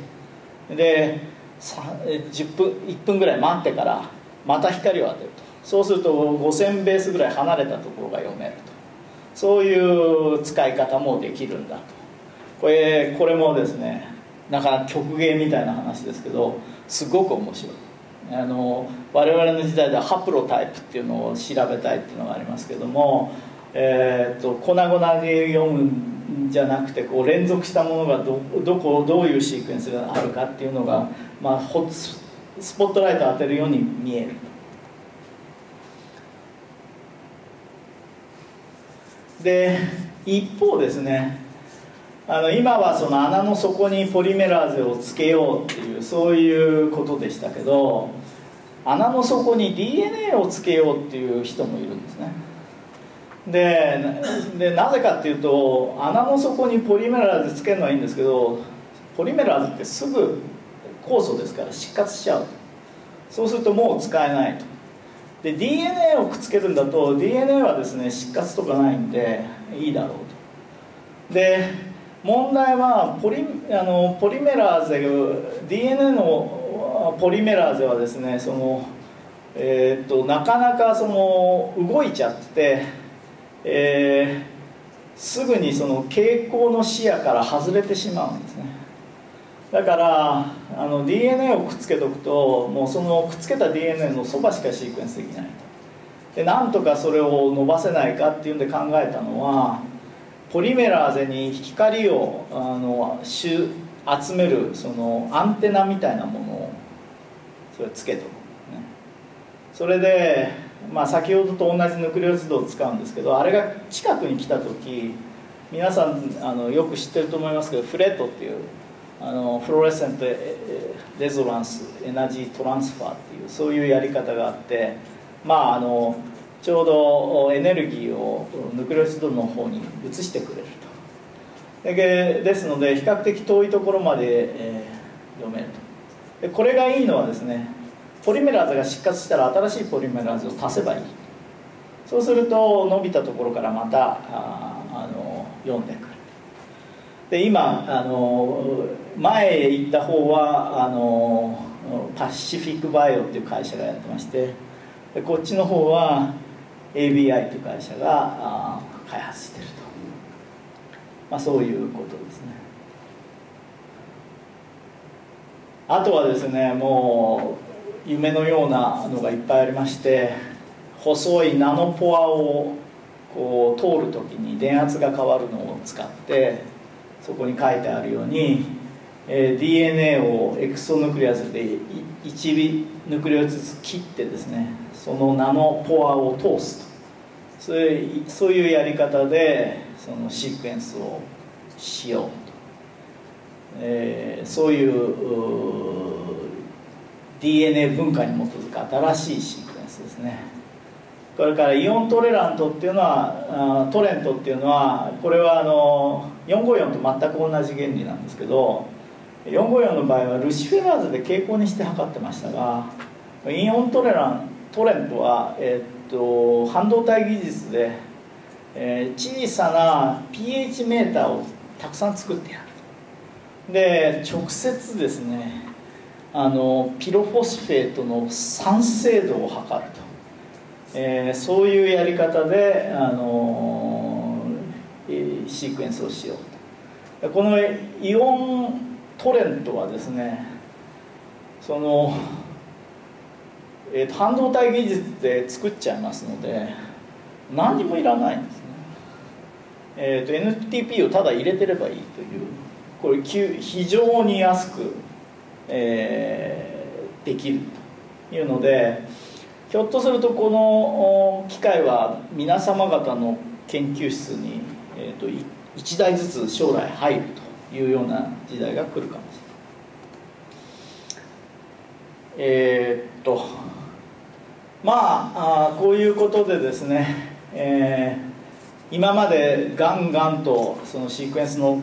で10分1分ぐらい待ってからまた光を当てると。そうすると5000ベースぐらい離れたところが読めると。そういう使い方もできるんだと。これこれもですねなかなか曲芸みたいな話ですけどすごく面白い。あの我々の時代ではハプロタイプっていうのを調べたいっていうのがありますけども、えーと、粉々で読むんじゃなくてこう連続したものがどどこどういうシークエンスがあるかっていうのが、まあ、ほスポットライトを当てるように見える。で一方ですねあの今はその穴の底にポリメラーゼをつけようっていうそういうことでしたけど穴の底に DNA をつけようっていう人もいるんですね。でなぜかっていうと穴の底にポリメラーゼつけるのはいいんですけどポリメラーゼってすぐ酵素ですから失活しちゃう。そうするともう使えないと。で DNA をくっつけるんだと DNA はですね失活とかないんでいいだろうと。で問題はポリあのポリメラーゼ DNA のポリメラーゼはですねその、えー、っとなかなかその動いちゃってて、えー、すぐにその蛍光の視野から外れてしまうんですね。だからあの DNA をくっつけておくともうそのくっつけた DNA のそばしかシークエンスできないと。でなんとかそれを伸ばせないかっていうんで考えたのはポリメラーゼに光をあの集めるそのアンテナみたいなものをそれつけておく、ね、それで、まあ、先ほどと同じヌクレオチドを使うんですけどあれが近くに来た時皆さんあのよく知ってると思いますけどフレットっていうあのフローレッセントレゾランスエナジートランスファーっていうそういうやり方があってまああのちょうどエネルギーをヌクレオチドの方に移してくれると。でですので比較的遠いところまで、えー、読める。とでこれがいいのはですねポリメラーゼが失活したら新しいポリメラーゼを足せばいい。そうすると伸びたところからまたああの読んでくる。で今あの前へ行った方はあのパシフィックバイオっていう会社がやってましてでこっちの方は ABI という会社が開発していると、まあ、そういうことですね。あとはですねもう夢のようなのがいっぱいありまして細いナノポアをこう通る時に電圧が変わるのを使ってそこに書いてあるように、えー、DNA をエクソヌクレアスで1ヌクレアずつ切ってですねそのナノポアを通すと。そういうそういうやり方でそのシークエンスをしようと、えー、そういう DNA 文化に基づく新しいシークエンスですね。それからイオントレラントっていうのはトレントっていうのはこれはあの454と全く同じ原理なんですけど454の場合はルシフェラーズで蛍光にして測ってましたがイオントレラントレントは、え、っと半導体技術で、えー、小さな pH メーターをたくさん作ってやる。で直接ですねあのピロフォスフェートの酸性度を測ると、えー、そういうやり方で、あのー、シークエンスをしようと。このイオントレントはですねそのえーと、半導体技術で作っちゃいますので何にもいらないんですね、えーと、NTP をただ入れてればいいというこれ非常に安く、えー、できるというのでひょっとするとこの機械は皆様方の研究室に、えーと、と1台ずつ将来入るというような時代が来るかもしれない。えー、っとまあこういうことでですね、えー、今までガンガンとそのシークエンスの、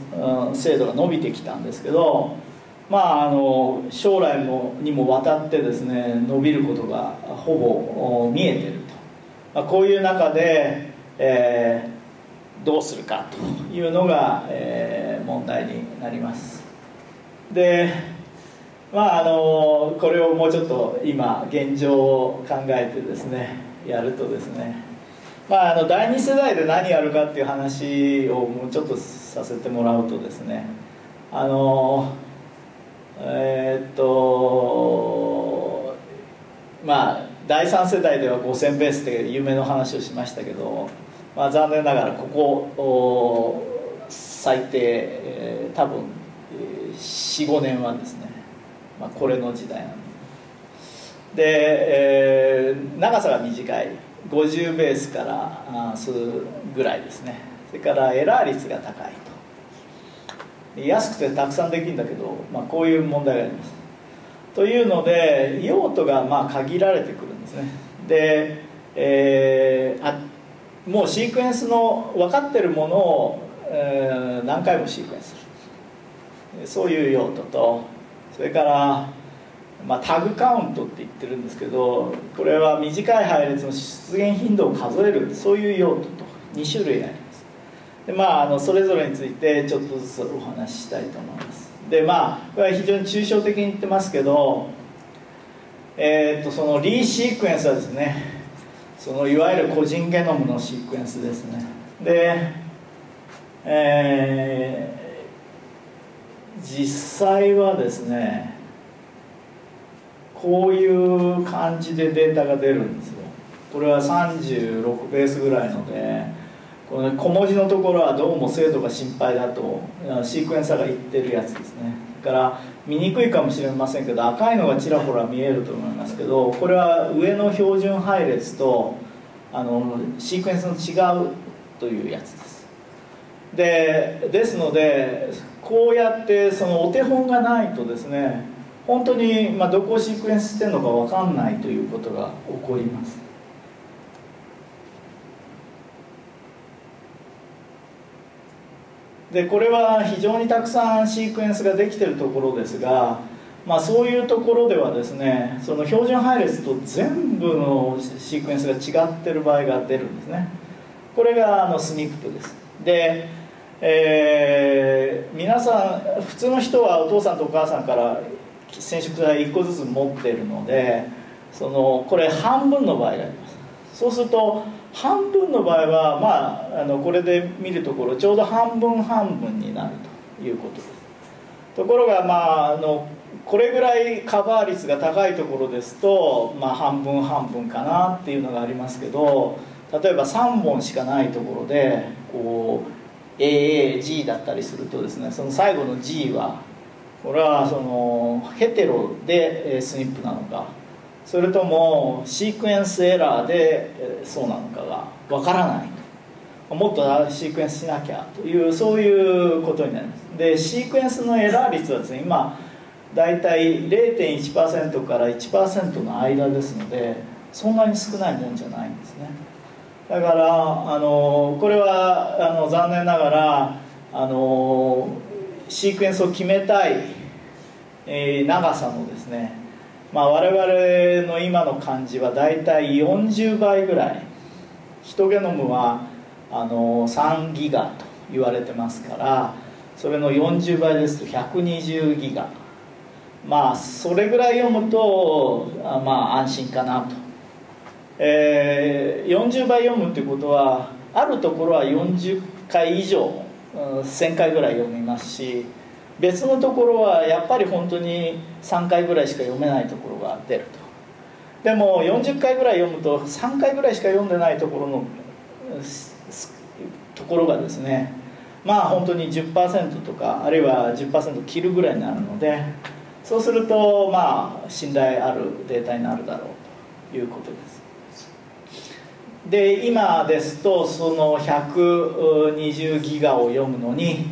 うん、精度が伸びてきたんですけどまああの将来もにもわたってですね伸びることがほぼ見えてると、まあ、こういう中で、えー、どうするかというのが、えー、問題になります。でまああのこれをもうちょっと今現状を考えてですねやるとですね。まああの第2世代で何やるかっていう話をもうちょっとさせてもらうとですね。あのえー、っとまあ第3世代では5000ベースって夢の話をしましたけど、まあ、残念ながらここ最低、えー、多分45年はですねまあ、これの時代なんでで、えー、長さが短い。50ベースから数ぐらいですね。それからエラー率が高いと。安くてたくさんできるんだけど、まあ、こういう問題があります。というので用途がまあ限られてくるんですね。で、えー、あもうシークエンスの分かってるものを、えー、何回もシークエンスする。そういう用途とそれからまあ、タグカウントって言ってるんですけどこれは短い配列の出現頻度を数えるそういう用途と2種類あります。でまああのそれぞれについてちょっとずつお話ししたいと思います。でまあこれは非常に抽象的に言ってますけどえー、っとそのリーシークエンスはですねそのいわゆる個人ゲノムのシークエンスですね。でえー、実際はですねこういう感じでデータが出るんですよ。これは36ベースぐらいのでこの小文字のところはどうも精度が心配だとシークエンサーが言ってるやつですね。だから見にくいかもしれませんけど赤いのがちらほら見えると思いますけどこれは上の標準配列とあのシークエンスの違うというやつです。でですのでこうやってそのお手本がないとですね本当に、まあ、どこをシークエンスしてるのか分かんないということが起こります。でこれは非常にたくさんシークエンスができてるところですが、まあ、そういうところではですねその標準配列と全部のシークエンスが違ってる場合が出るんですね。これがあのスニップです。で、えー、皆さん普通の人はお父さんとお母さんから染色体1個ずつ持ってるのでそのこれ半分の場合がありますそうすると半分の場合はまああのこれで見るところちょうど半分半分になるということですところがまああのこれぐらいカバー率が高いところですと、まあ、半分半分かなっていうのがありますけど例えば3本しかないところでこう AAG だったりするとですねその最後の G はこれはそのヘテロでスニップなのかそれともシークエンスエラーでそうなのかがわからないと。もっとシークエンスしなきゃというそういうことになります。でシークエンスのエラー率はですね今大体0.1%から1%の間ですのでそんなに少ないもんじゃないんですね。だからあのこれはあの残念ながらあのシークエンスを決めたい、えー、長さのですね、まあ、我々の今の感じは大体40倍ぐらいヒトゲノムはあの3ギガと言われてますからそれの40倍ですと120ギガ。まあそれぐらい読むとまあ安心かなと、えー、40倍読むってことはあるところは40回以上1,000回ぐらい読みますし別のところはやっぱり本当に3回ぐらいしか読めないところが出ると。でも40回ぐらい読むと3回ぐらいしか読んでないところのところがですねまあ本当に10%とかあるいは10%切るぐらいになるのでそうするとまあ信頼あるデータになるだろうということです。で今ですとその120ギガを読むのに、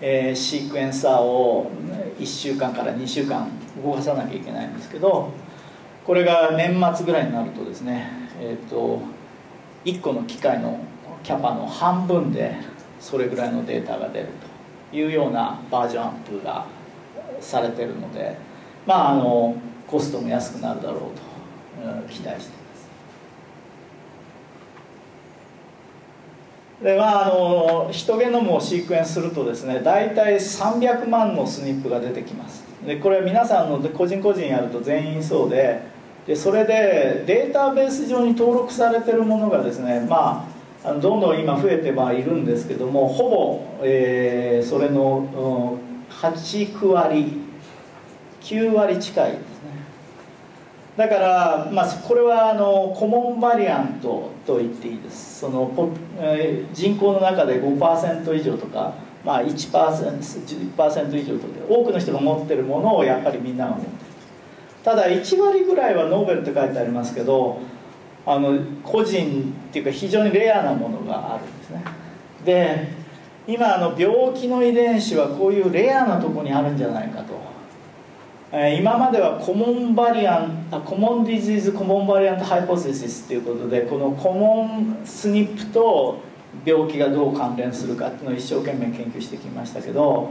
えー、シークエンサーを1週間から2週間動かさなきゃいけないんですけどこれが年末ぐらいになるとですね、えーと、1個の機械のキャパの半分でそれぐらいのデータが出るというようなバージョンアップがされてるのでまああのコストも安くなるだろうと期待してでまああのヒトゲノムをシークエンスするとですね大体300万のスニップが出てきます。でこれは皆さんの個人個人やると全員そうででそれでデータベース上に登録されてるものがですねまあどんどん今増えてはいるんですけどもほぼ、えー、それの8割9割近いですね。だから、まあ、これはあのコモンバリアントと言っていいです。その、えー、人口の中で5%以上とか、まあ1%、10%以上とか多くの人が持ってるものをやっぱりみんなが持ってる。ただ1割ぐらいはノーベルって書いてありますけどあの個人っていうか非常にレアなものがあるんですね。で今あの病気の遺伝子はこういうレアなとこにあるんじゃないかと、えー、今まではコモンバリアンコモンディジーズコモンバリアントハイポセシスっていうことでこのコモンスニップと病気がどう関連するかっていうのを一生懸命研究してきましたけど、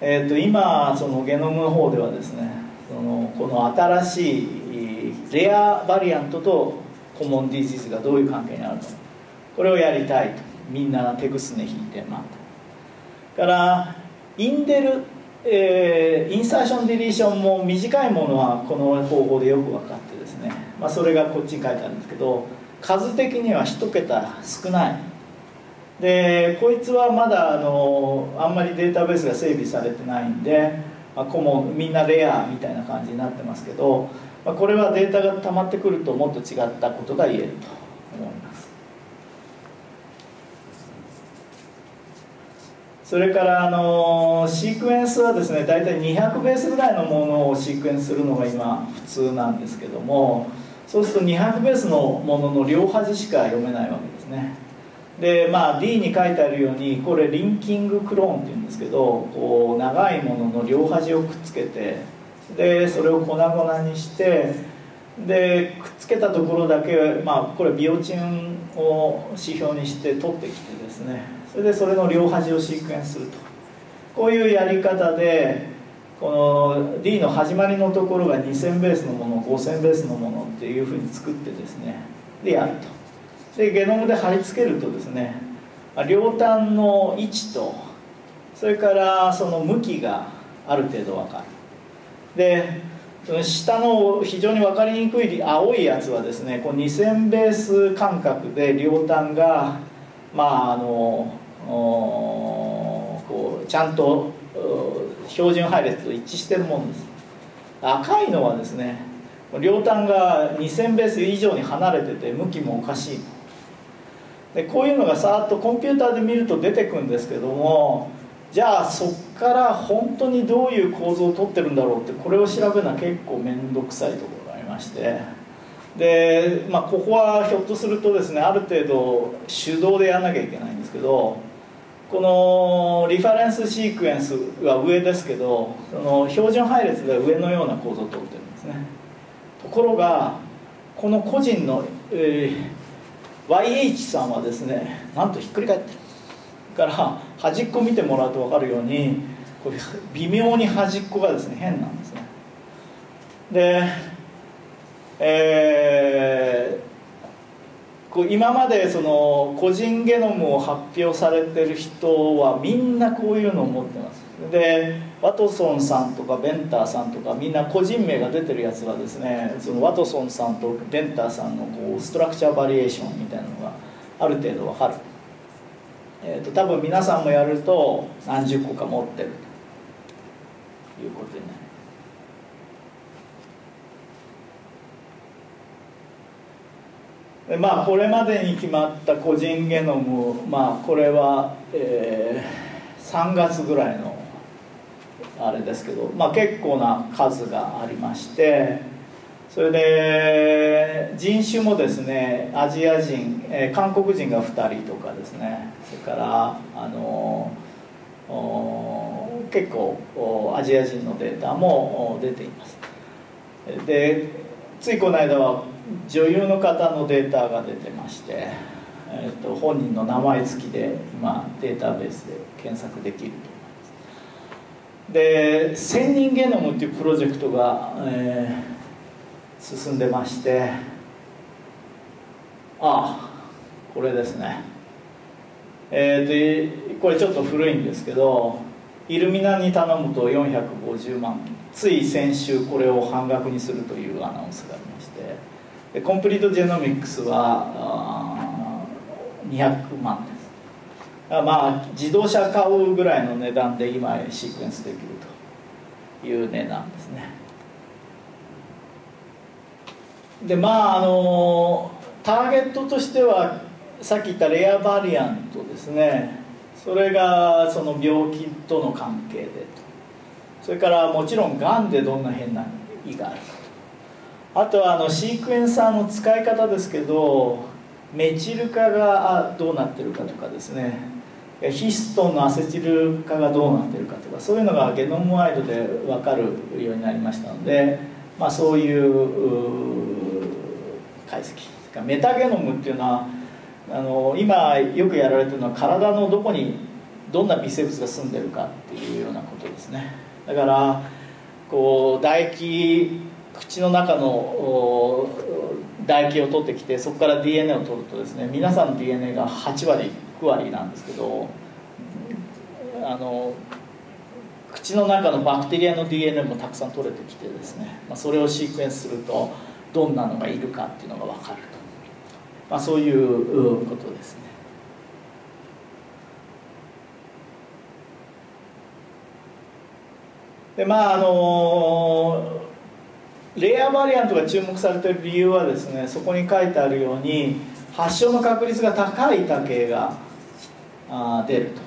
えー、と今そのゲノムの方ではですねそのこの新しいレアバリアントとコモンディジーズがどういう関係にあるのかこれをやりたいとみんな手ぐすね引いてまたからインデル、えー、インサーションディリーションも短いものはこの方法でよく分かってですね、まあ、それがこっちに書いてあるんですけど数的には1桁少ない。でこいつはまだあのあんまりデータベースが整備されてないんで、まあ、コみんなレアみたいな感じになってますけど、まあ、これはデータが溜まってくるともっと違ったことが言えると思います。それからあのシークエンスはですね大体200ベースぐらいのものをシークエンスするのが今普通なんですけどもそうすると200ベースのものの両端しか読めないわけですね。でまあ D に書いてあるようにこれリンキングクローンっていうんですけどこう長いものの両端をくっつけてでそれを粉々にしてでくっつけたところだけ、まあ、これビオチンを指標にして取ってきてですね。それでそれの両端をシークエンスすると。こういうやり方でこの D の始まりのところが2000ベースのもの5000ベースのものっていうふうに作ってですねでやると。でゲノムで貼り付けるとですね両端の位置とそれからその向きがある程度分かる。で下の非常に分かりにくい青いやつはですねこう2000ベース間隔で両端がまああのこうちゃんと標準配列と一致してるものです。赤いのはですね両端が2000ベース以上に離れてて向きもおかしい。でこういうのがさーっとコンピューターで見ると出てくんですけどもじゃあそっから本当にどういう構造をとってるんだろうってこれを調べるのは結構面倒くさいところがありまして。で、まあ、ここはひょっとするとですねある程度手動でやらなきゃいけないんですけどこのリファレンスシークエンスは上ですけどその標準配列で上のような構造をとってるんですね。ところがこの個人の、えー YH さんはですねなんとひっくり返ってるから端っこ見てもらうと分かるようにこれ微妙に端っこがですね変なんですね。でえー、こう今までその個人ゲノムを発表されてる人はみんなこういうのを持ってます。でワトソンさんとかベンターさんとかみんな個人名が出てるやつはですねそのワトソンさんとベンターさんのこうストラクチャーバリエーションみたいなのがある程度わかる、えーと、多分皆さんもやると何十個か持ってるということでねでます。まあこれまでに決まった個人ゲノムまあこれは、えー、3月ぐらいのあれですけど、まあ、結構な数がありましてそれで人種もですねアジア人、えー、韓国人が2人とかですね。それからあの結構アジア人のデータも出ています。でついこの間は女優の方のデータが出てまして、えーと本人の名前付きで今データベースで検索できると思います。で千人ゲノムっていうプロジェクトが、えー、進んでましてああこれですね。えー、でこれちょっと古いんですけどイルミナに頼むと450万。つい先週これを半額にするというアナウンスがありましてでコンプリートジェノミックスは200万です。まあ自動車買うぐらいの値段で今シークエンスできるという値段ですね。でまああのターゲットとしてはさっき言ったレアバリアントですね。それがその病気との関係でと。それからもちろんがんでどんな変な胃があるか。あとはあのシークエンサーの使い方ですけどメチル化がどうなってるかとかですね。ヒストンのアセチル化がどうなってるかとかそういうのがゲノムワイドで分かるようになりましたので、まあ、そういう解析。メタゲノムっていうのはあの今よくやられてるのは体のどこにどんな微生物が住んでるかっていうようなことですね。だからこう唾液口の中の唾液を取ってきてそこから DNA を取るとですね皆さんの DNA が8割9割なんですけどあの口の中のバクテリアの DNA もたくさん取れてきてですね、まあ、それをシークエンスするとどんなのがいるかっていうのが分かると、まあ、そういうことですね。でまああのレイヤーバリアントが注目されている理由はですねそこに書いてあるように発症の確率が高い多形が出ると。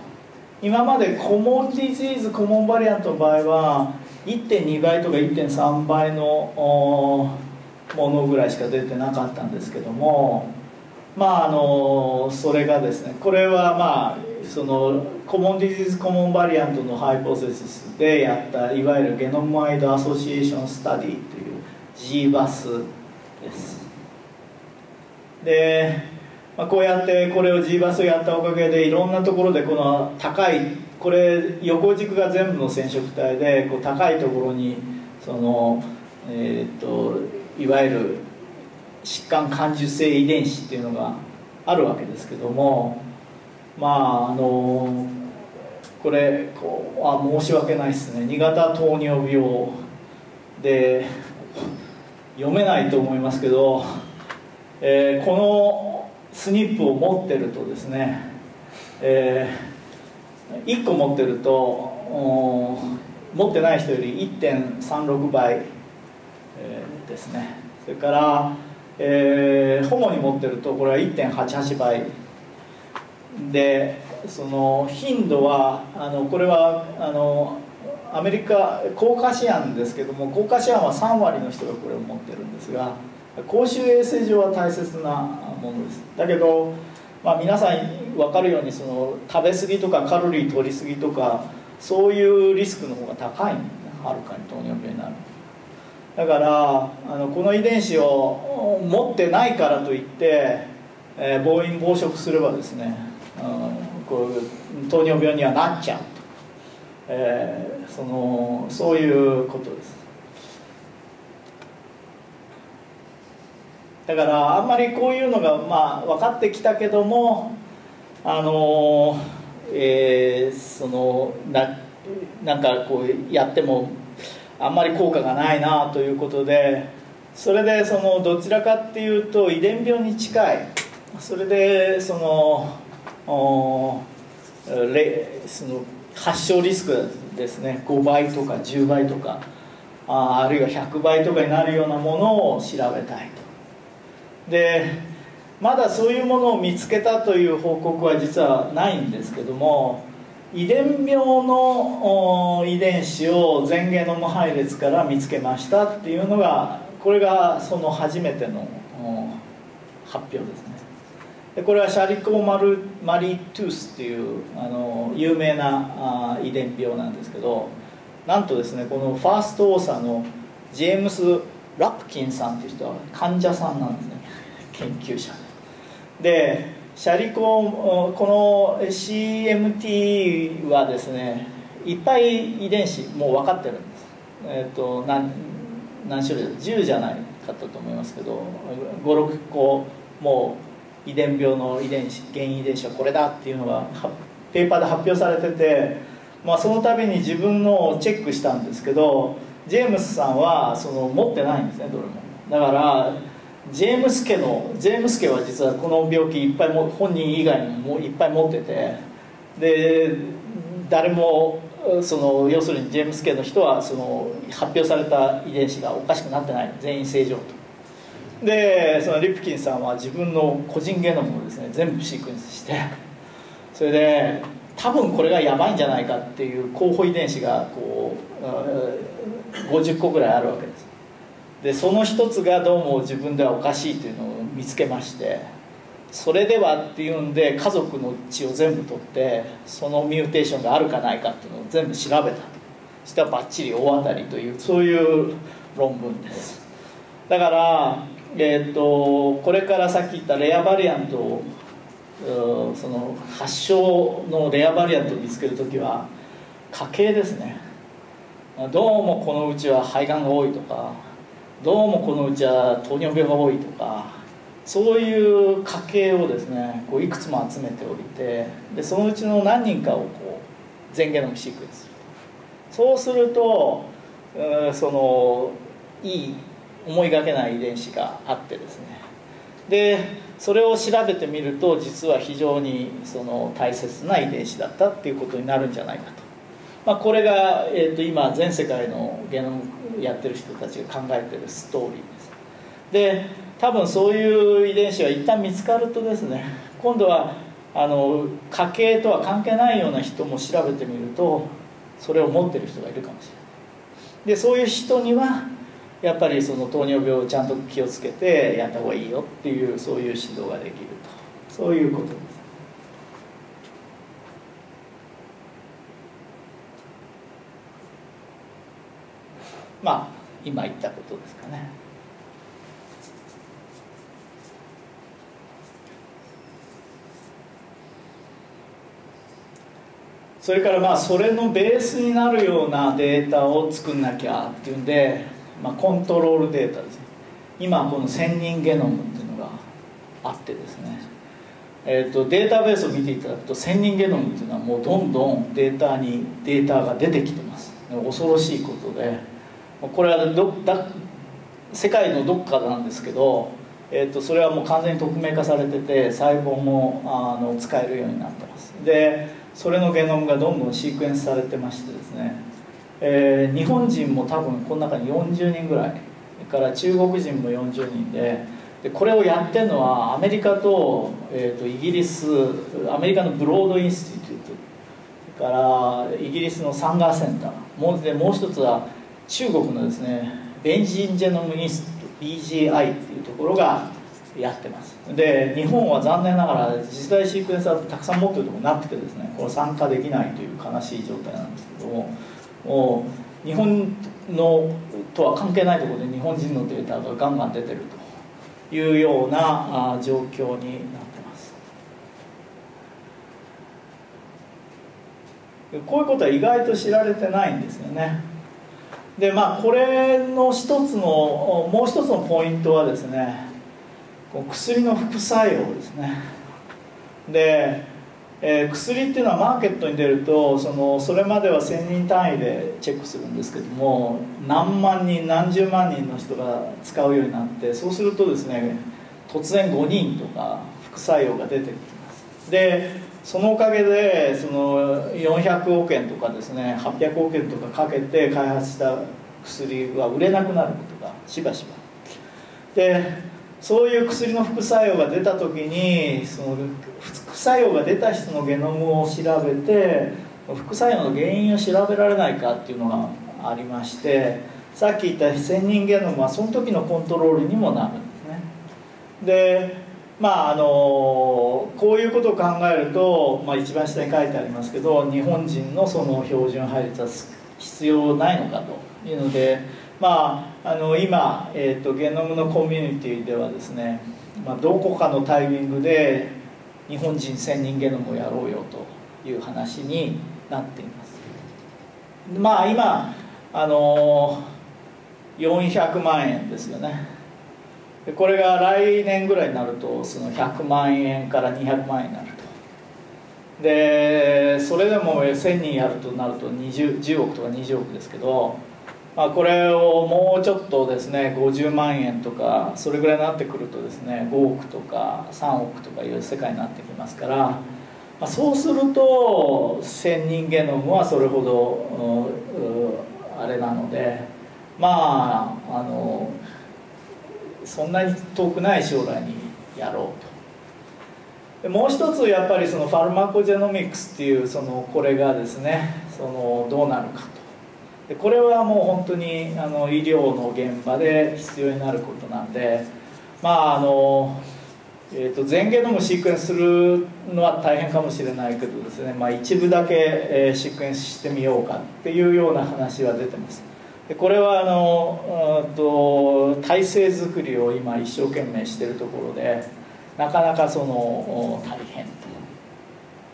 今までコモンディジーズコモンバリアントの場合は1.2倍とか1.3倍のものぐらいしか出てなかったんですけどもまああのそれがですねこれはまあそのコモンディジーズコモンバリアントのハイポセシスでやったいわゆるゲノムワイドアソシエーションスタディという G バスです。で、まあ、こうやってこれを G バスをやったおかげでいろんなところでこの高いこれ横軸が全部の染色体でこう高いところにそのえー、っといわゆる疾患感受性遺伝子っていうのがあるわけですけどもまああのこれこうあ申し訳ないですね。2型糖尿病で読めないと思いますけど、えー、このスニップを持ってるとですね、えー、1個持ってると持ってない人より1.36倍、えー、ですね。それから、えー、ホモに持ってるとこれは1.88倍。でその頻度はあのこれはあのアメリカコーカシアンですけどもコーカシアンは3割の人がこれを持ってるんですが公衆衛生上は大切なものです。だけど、まあ、皆さん分かるようにその食べ過ぎとかカロリー取り過ぎとかそういうリスクの方が高いはるかに糖尿病になる。だからあのこの遺伝子を持ってないからといって、えー、暴飲暴食すればですね、うん、こう糖尿病にはなっちゃうと。えー、そのそういうことです。だからあんまりこういうのが、まあ、分かってきたけどもあの、えー、そのななんかこうやってもあんまり効果がないなということでそれでそのどちらかっていうと遺伝病に近い。それでそのおれその発症リスクですね。5倍とか10倍とかああるいは100倍とかになるようなものを調べたいと。でまだそういうものを見つけたという報告は実はないんですけども遺伝病の遺伝子を全ゲノム配列から見つけましたっていうのがこれがその初めての発表ですね。これはシャリコマルマリトゥースっていうあの有名なあ遺伝病なんですけどなんとですねこのファーストオーサーのジェームス・ラプキンさんっていう人は患者さんなんですね。研究者。でシャリコこの CMT はですねいっぱい遺伝子もう分かってるんです。えっ、ー、と何何種類10じゃないかったと思いますけど56個もう遺伝病の遺伝子原因遺伝子はこれだっていうのがペーパーで発表されてて、まあ、その度に自分のをチェックしたんですけどジェームスさんはその持ってないんですねどれもだからジェームス家のジェームス家は実はこの病気いっぱいも本人以外にもいっぱい持っててで誰もその要するにジェームス家の人はその発表された遺伝子がおかしくなってない。全員正常と。でそのリプキンさんは自分の個人ゲノムをですね全部シークエンスしてそれで多分これがやばいんじゃないかっていう候補遺伝子がこう50個ぐらいあるわけです。でその一つがどうも自分ではおかしいというのを見つけましてそれではっていうんで家族の血を全部取ってそのミューテーションがあるかないかっていうのを全部調べた。そしたらばっちり大当たりというそういう論文です。だから、えーと、これからさっき言ったレアバリアントをその発症のレアバリアントを見つける時は家系ですね。どうもこのうちは肺がんが多いとかどうもこのうちは糖尿病が多いとかそういう家系をですねこういくつも集めておいてでそのうちの何人かをこう全ゲノムシークエンスするそうするとそのいい思いがけない遺伝子があってですね。でそれを調べてみると実は非常にその大切な遺伝子だったっていうことになるんじゃないかと、まあ、これが、えー、と今全世界のゲノムやってる人たちが考えてるストーリーです。で多分そういう遺伝子が一旦見つかるとですね今度はあの家系とは関係ないような人も調べてみるとそれを持ってる人がいるかもしれない。でそういう人にはやっぱりその糖尿病をちゃんと気をつけてやった方がいいよっていうそういう指導ができると。そういうことです。まあ今言ったことですかね。それからまあそれのベースになるようなデータを作んなきゃっていうんで、まあ、コントロールデータですね。今この1000人ゲノムっていうのがあってですね、えー、とデータベースを見ていただくと1000人ゲノムっていうのはもうどんどんデータにデータが出てきてます。恐ろしいことで。これはどだ世界のどっかなんですけど、えー、とそれはもう完全に匿名化されてて細胞もあの使えるようになってます。でそれのゲノムがどんどんシークエンスされてましてですね、えー、日本人も多分この中に40人ぐらいから中国人も40人ででこれをやってるのはアメリカと,、えーと、イギリスアメリカのブロードインスティテュート。それからイギリスのサンガーセンター。もうでもう一つは中国のですねベイジンジェノムインスティ BGI っていうところがやってます。で日本は残念ながら次世代シークエンサーたくさん持ってるところなくてですねこれ参加できないという悲しい状態なんですけども日本のとは関係ないところで日本人のデータがガンガン出てるというような状況になってます。こういうことは意外と知られてないんですよね。でまあこれの一つのもう一つのポイントはですね薬の副作用ですね。で、えー、薬っていうのはマーケットに出るとそのそれまでは1000人単位でチェックするんですけども何万人何十万人の人が使うようになってそうするとですね突然5人とか副作用が出てきます。でそのおかげでその400億円とかですね800億円とかかけて開発した薬は売れなくなることがしばしば。でそういう薬の副作用が出た時にその副作用が出た人のゲノムを調べて副作用の原因を調べられないかっていうのがありましてさっき言った1000人ゲノムはその時のコントロールにもなるんですね。でまああのこういうことを考えると、まあ、一番下に書いてありますけど日本人のその標準配列は必要ないのかというのでまあ、あの今、えーと、ゲノムのコミュニティではですね、まあ、どこかのタイミングで日本人1000人ゲノムをやろうよという話になっています。まあ今あの400万円ですよね。これが来年ぐらいになるとその100万円から200万円になると。でそれでも1000人やるとなると20 10億とか20億ですけどまあ、これをもうちょっとですね50万円とかそれぐらいになってくるとですね5億とか3億とかいう世界になってきますから、まあ、そうすると1000人ゲノムはそれほどあれなのでまああのそんなに遠くない将来にやろうと。もう一つやっぱりそのファルマコジェノミクスっていうそのこれがですねそのどうなるかとでこれはもう本当にあの医療の現場で必要になることなんでまああのえーと、全ゲノムシークエンスするのは大変かもしれないけどですね、まあ、一部だけ、えー、シークエンスしてみようかっていうような話は出てます。でこれはあのと体制づくりを今一生懸命してるところでなかなかその大変と、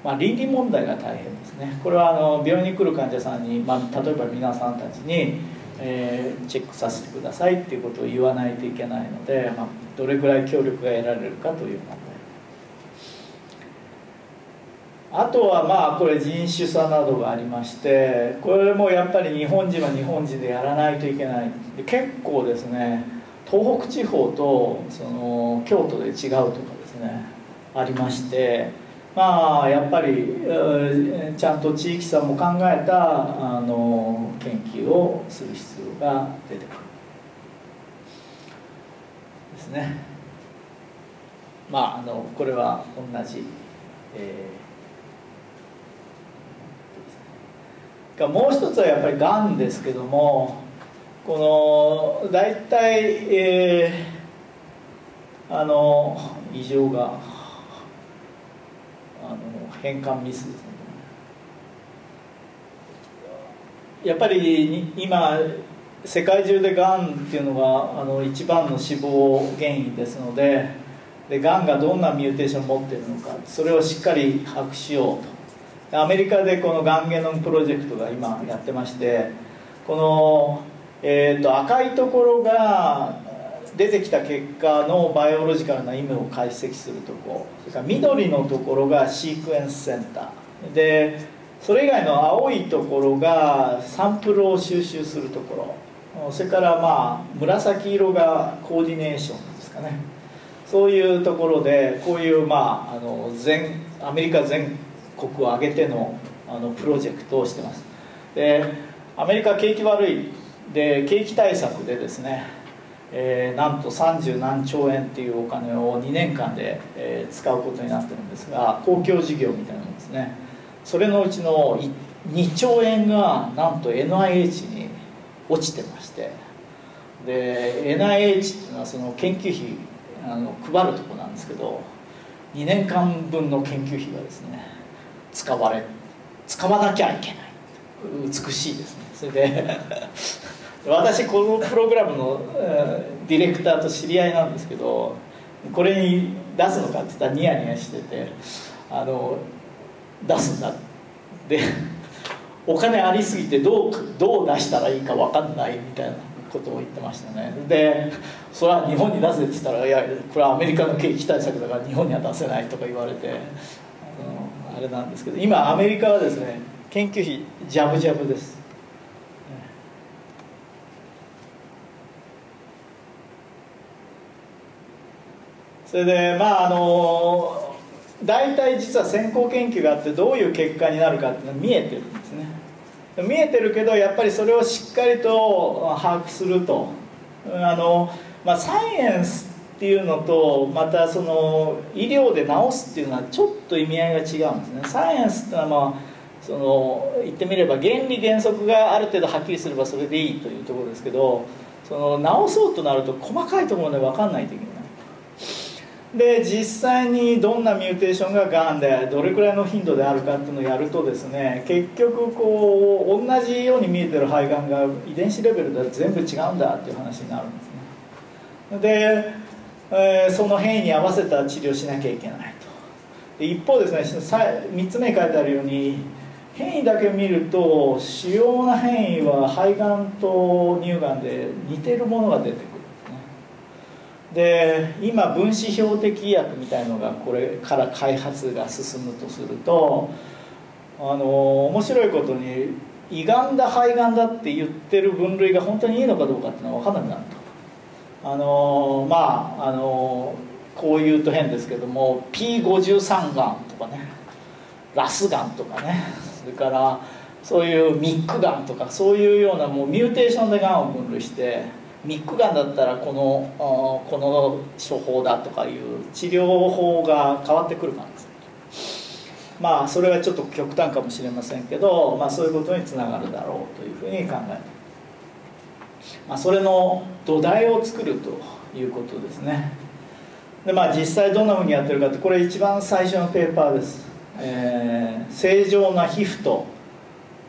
まあ、倫理問題が大変ですね。これはあの病院に来る患者さんに、まあ、例えば皆さんたちにえー、チェックさせてくださいっていうことを言わないといけないので、まあ、どれぐらい協力が得られるかという問題。あとはまあこれ人種差などがありましてこれもやっぱり日本人は日本人でやらないといけない。で結構ですね東北地方とその京都で違うとかですねありましてまあやっぱりちゃんと地域差も考えたあの研究をする必要が出てくる。ですね。まああのこれは同じ、えー、もう一つはやっぱりがんですけどもこの大体、えー、あの異常があの変換ミスですね。やっぱり今世界中でがんっていうのがあの一番の死亡原因ですのででがんがどんなミューテーションを持っているのかそれをしっかり把握しようと。アメリカでこのがんゲノムプロジェクトが今やってましてこの、えーと赤いところが出てきた結果のバイオロジカルな意味を解析するとこそれから緑のところがシークエンスセンター。でそれ以外の青いところがサンプルを収集するところ。それからまあ紫色がコーディネーションですかね。そういうところでこういうまああの全アメリカ全国を挙げてのあのプロジェクトをしてます。でアメリカ景気悪い。で景気対策でですねえー、なんと30何兆円っていうお金を2年間で、えー、使うことになってるんですが公共事業みたいなものですね。それのうちの2兆円がなんと NIH に落ちてましてで NIH っていうのはその研究費あの配るとこなんですけど2年間分の研究費がですね使われ使わなきゃいけない。美しいですね。それで私このプログラムのディレクターと知り合いなんですけどこれに出すのかって言ったらニヤニヤしててあの出すんだで お金ありすぎてどうどう出したらいいか分かんないみたいなことを言ってましたね。でそれは日本に出せって言ったらいやこれはアメリカの景気対策だから日本には出せないとか言われてあのあれなんですけど今アメリカはですね研究費ジャブジャブです。それでまああの大体実は先行研究があってどういう結果になるかっていうのは見えてるんですね。見えてるけどやっぱりそれをしっかりと把握するとあの、まあ、サイエンスっていうのとまたその医療で治すっていうのはちょっと意味合いが違うんですね。サイエンスっていうのはまあその言ってみれば原理原則がある程度はっきりすればそれでいいというところですけどその治そうとなると細かいところまで分かんないといけない。で実際にどんなミューテーションががんでどれくらいの頻度であるかっていうのをやるとですね結局こう同じように見えてる肺がんが遺伝子レベルでは全部違うんだっていう話になるんですね。で、えー、その変異に合わせた治療しなきゃいけないと。で一方ですね3つ目に書いてあるように変異だけ見ると主要な変異は肺がんと乳がんで似てるものが出てくる。で今分子標的薬みたいのがこれから開発が進むとするとあの面白いことに胃がんだ肺がんだって言ってる分類が本当にいいのかどうかっていうのは分からなくなると。あのまああのこう言うと変ですけども P53 がんとかねラスがんとかねそれからそういうミックがんとかそういうようなもうミューテーションでがんを分類してミックガンだったらこのこの処方だとかいう治療法が変わってくるからですまあそれはちょっと極端かもしれませんけど、まあ、そういうことにつながるだろうというふうに考えて、まあ、それの土台を作るということですね。でまあ実際どんなふうにやってるかってこれ一番最初のペーパーです、えー、正常な皮膚と、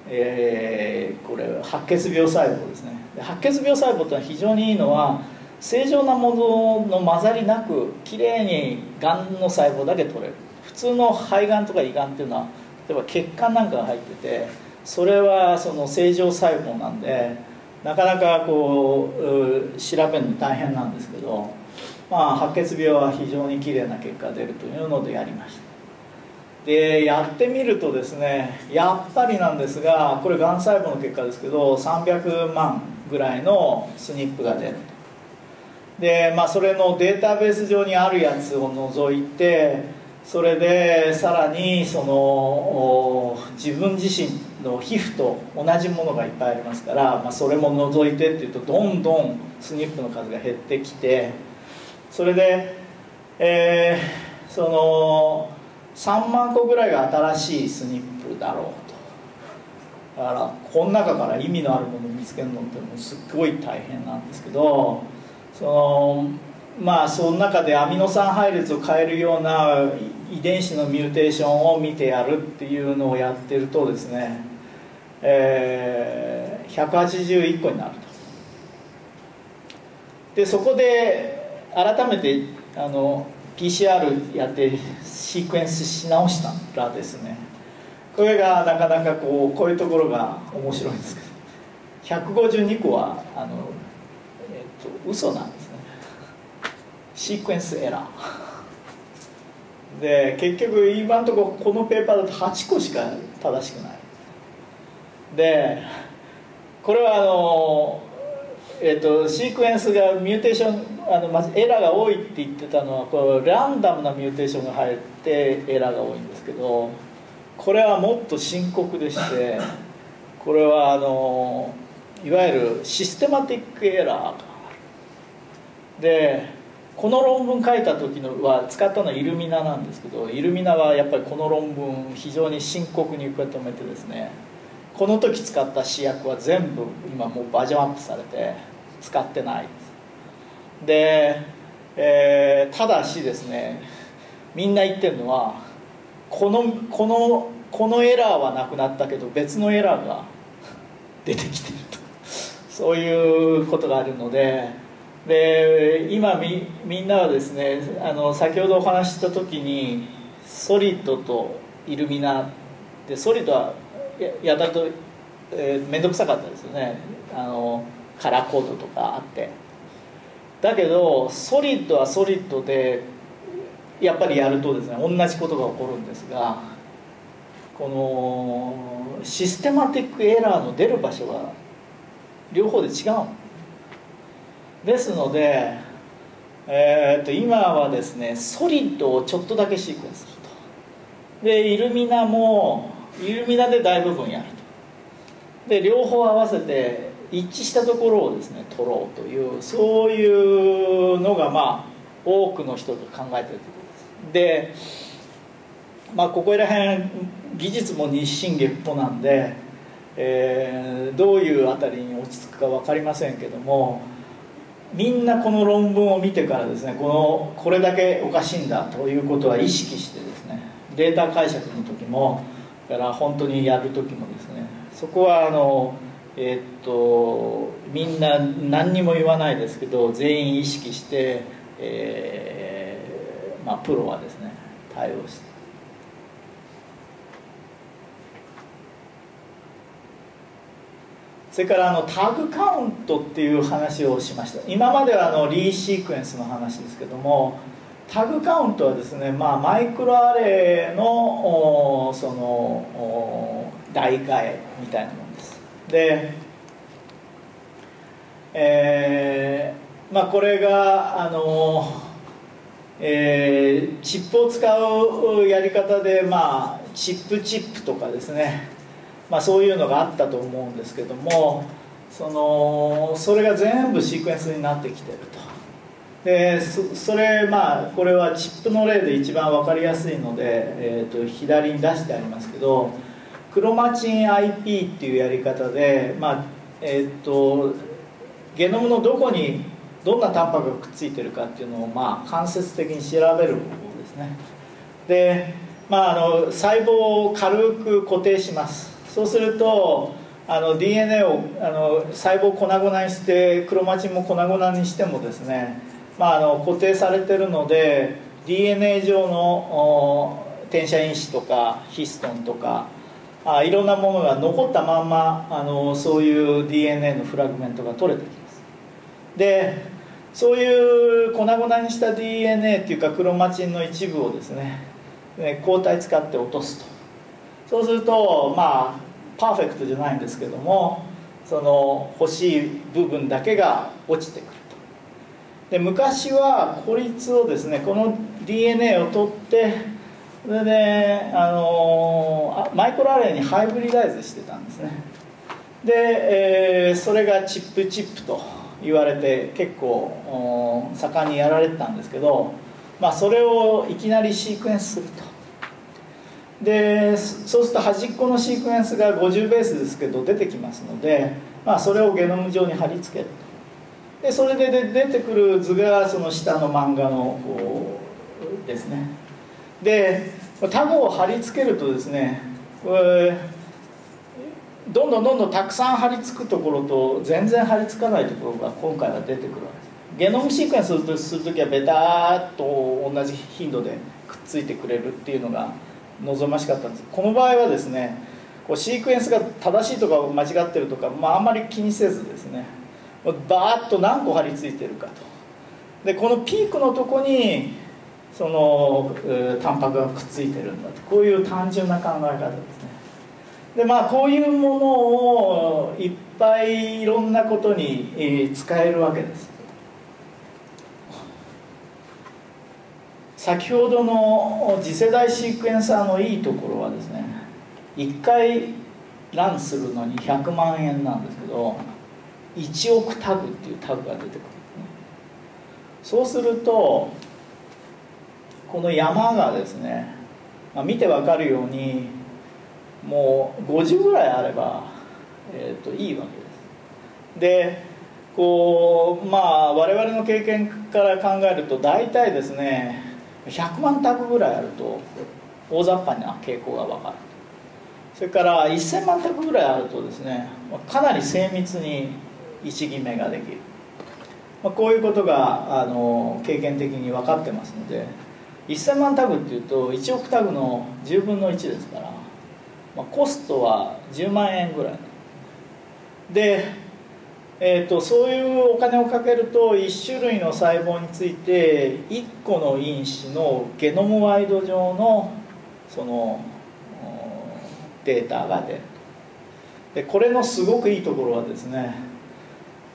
えー、これ白血病細胞ですね。白血病細胞ってのは非常にいいのは正常なものの混ざりなくきれいにがんの細胞だけ取れる。普通の肺がんとか胃がんっていうのは例えば血管なんかが入っててそれはその正常細胞なんでなかなかこう調べるの大変なんですけど、まあ、白血病は非常にきれいな結果が出るというのでやりました。でやってみるとですねやっぱりなんですがこれがん細胞の結果ですけど300万ぐらいのスニップが出る。で、まあ、それのデータベース上にあるやつを除いてそれでさらにその自分自身の皮膚と同じものがいっぱいありますから、まあ、それも除いてっていうとどんどんスニップの数が減ってきてそれで、えー、その3万個ぐらいが新しいスニップだろう。だからこの中から意味のあるものを見つけるのってもうすっごい大変なんですけどそのまあその中でアミノ酸配列を変えるような遺伝子のミューテーションを見てやるっていうのをやってるとですね、えー、181個になると。でそこで改めてあの PCR やってシークエンスし直したらですねこれがなかなかこうこういうところが面白いんですけど。152個はあの、えっと嘘なんですね。シークエンスエラー。で結局今のところこのペーパーだと8個しか正しくない。でこれはあのえーと、シークエンスがミューテーションあのエラーが多いって言ってたのはこれランダムなミューテーションが入ってエラーが多いんですけど。これはもっと深刻でしてこれはあのいわゆるシステマティックエラーがある。でこの論文書いた時のは使ったのはイルミナなんですけどイルミナはやっぱりこの論文非常に深刻に受け止めてですねこの時使った試薬は全部今もうバージョンアップされて使ってないで、えー、ただしですねみんな言ってるのはこのこのこのエラーはなくなったけど別のエラーが 出てきてると。そういうことがあるので。で今みみんなはですねあの先ほどお話しした時にソリッドとイルミナでソリッドはやたと面倒、くさかったですよね。あのカラーコードとかあって。だけどソリッドはソリッドでやっぱりやるとですね同じことが起こるんですがこのシステマティックエラーの出る場所が両方で違うです。ので、えー、と今はですねソリッドをちょっとだけシークエンスすると。でイルミナもイルミナで大部分やると。で両方合わせて一致したところをですね取ろうというそういうのがまあ多くの人と考えてるところです。でまあここら辺技術も日進月歩なんで、えー、どういうあたりに落ち着くか分かりませんけどもみんなこの論文を見てからですねこのこれだけおかしいんだということは意識してですねデータ解釈の時もだから本当にやる時もですねそこはあのえー、っとみんな何にも言わないですけど全員意識して、えーまあ、プロはですね対応して。それからあのタグカウントっていう話をしました今まではあのリーシークエンスの話ですけどもタグカウントはですね、まあ、マイクロアレイのその代替えみたいなものですで、えーまあ、これがあの、えー、チップを使うやり方で、まあ、チップチップとかですね、まあ、そういうのがあったと思うんですけどもそのそれが全部シークエンスになってきてると。でそれまあこれはチップの例で一番分かりやすいので、えーと、左に出してありますけどクロマチン IP っていうやり方で、まあえーと、ゲノムのどこにどんなタンパクがくっついてるかっていうのを、まあ、間接的に調べる方法ですね。で、まあ、あの細胞を軽く固定します。そうするとあの DNA をあの細胞粉々にしてクロマチンも粉々にしてもですね、まあ、あの固定されてるので DNA 上の転写因子とかヒストンとかあいろんなものが残ったまんまあのそういう DNA のフラグメントが取れてきます。でそういう粉々にした DNA っていうかクロマチンの一部をですね抗体使って落とすと。そうするとまあパーフェクトじゃないんですけどもその欲しい部分だけが落ちてくると。で昔は孤立をですねこの DNA を取ってそれであのマイクロアレイにハイブリダイズしてたんですね。で、えー、それがチップチップと言われて結構盛んにやられてたんですけど、まあ、それをいきなりシークエンスすると。でそうすると端っこのシークエンスが50ベースですけど出てきますので、まあ、それをゲノム上に貼り付ける。でそれで出てくる図がその下の漫画のこうですね。でタグを貼り付けるとですねこれどんどんどんどんたくさん貼り付くところと全然貼り付かないところが今回は出てくるわけです。ゲノムシークエンスする時はベターっと同じ頻度でくっついてくれるっていうのが望ましかったんです。この場合はですねこうシークエンスが正しいとか間違ってるとか、まあ、あんまり気にせずですねバーッと何個張り付いてるかと。でこのピークのとこにそのタンパクがくっついてるんだと。こういう単純な考え方ですね。でまあこういうものをいっぱいいろんなことに使えるわけです。先ほどの次世代シークエンサーのいいところはですね1回ランするのに100万円なんですけど1億タグっていうタグが出てくるね。そうするとこの山がですね、まあ、見てわかるようにもう50ぐらいあれば、えー、といいわけです。でこうまあ我々の経験から考えると大体ですね100万択ぐらいあると大雑把な傾向が分かる。それから1000万択ぐらいあるとですねかなり精密に位置決めができる、まあ、こういうことがあの経験的に分かってますので1000万タグっていうと1億タグの10分の1ですから、まあ、コストは10万円ぐらい。でえーと、そういうお金をかけると1種類の細胞について1個の因子のゲノムワイド上のそのデータが出る。でこれのすごくいいところはですね、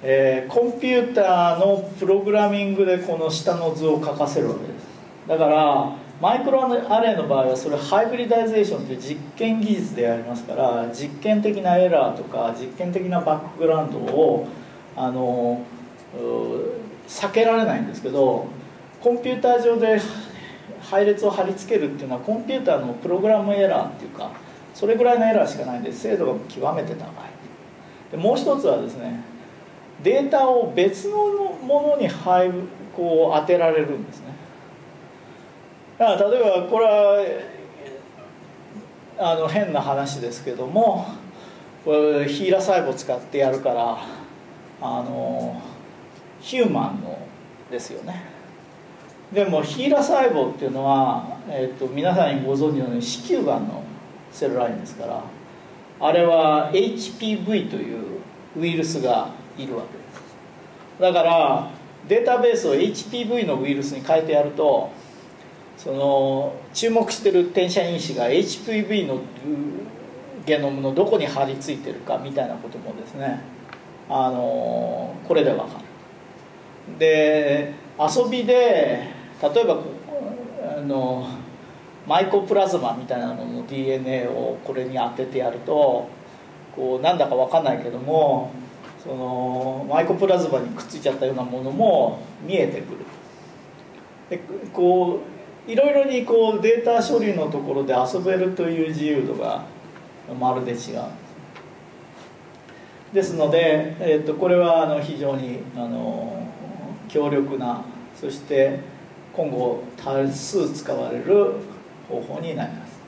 えー、コンピューターのプログラミングでこの下の図を書かせるわけです。だからマイクロアレイの場合はそれハイブリダイゼーションという実験技術でやりますから実験的なエラーとか実験的なバックグラウンドをあの避けられないんですけどコンピューター上で配列を貼り付けるっていうのはコンピューターのプログラムエラーっていうかそれぐらいのエラーしかないんで精度が極めて高い。でもう一つはですねデータを別のものに配こう当てられるんですね。だから例えばこれはあの変な話ですけどもこれヒーラー細胞使ってやるからあのヒューマンのですよね。でもヒーラー細胞っていうのは、えーと、皆さんにご存知のように子宮がんのセルラインですからあれは HPV というウイルスがいるわけです。だからデータベースを HPV のウイルスに変えてやるとその注目してる転写因子が HPV のゲノムのどこに貼り付いてるかみたいなこともですねあのこれで分かる。で遊びで例えばあのマイコプラズマみたいなのの DNA をこれに当ててやるとこうなんだか分かんないけどもそのマイコプラズマにくっついちゃったようなものも見えてくる。でこういろいろにこうデータ処理のところで遊べるという自由度がまるで違うです。ので、えー、とこれはあの非常にあの強力なそして今後多数使われる方法になります。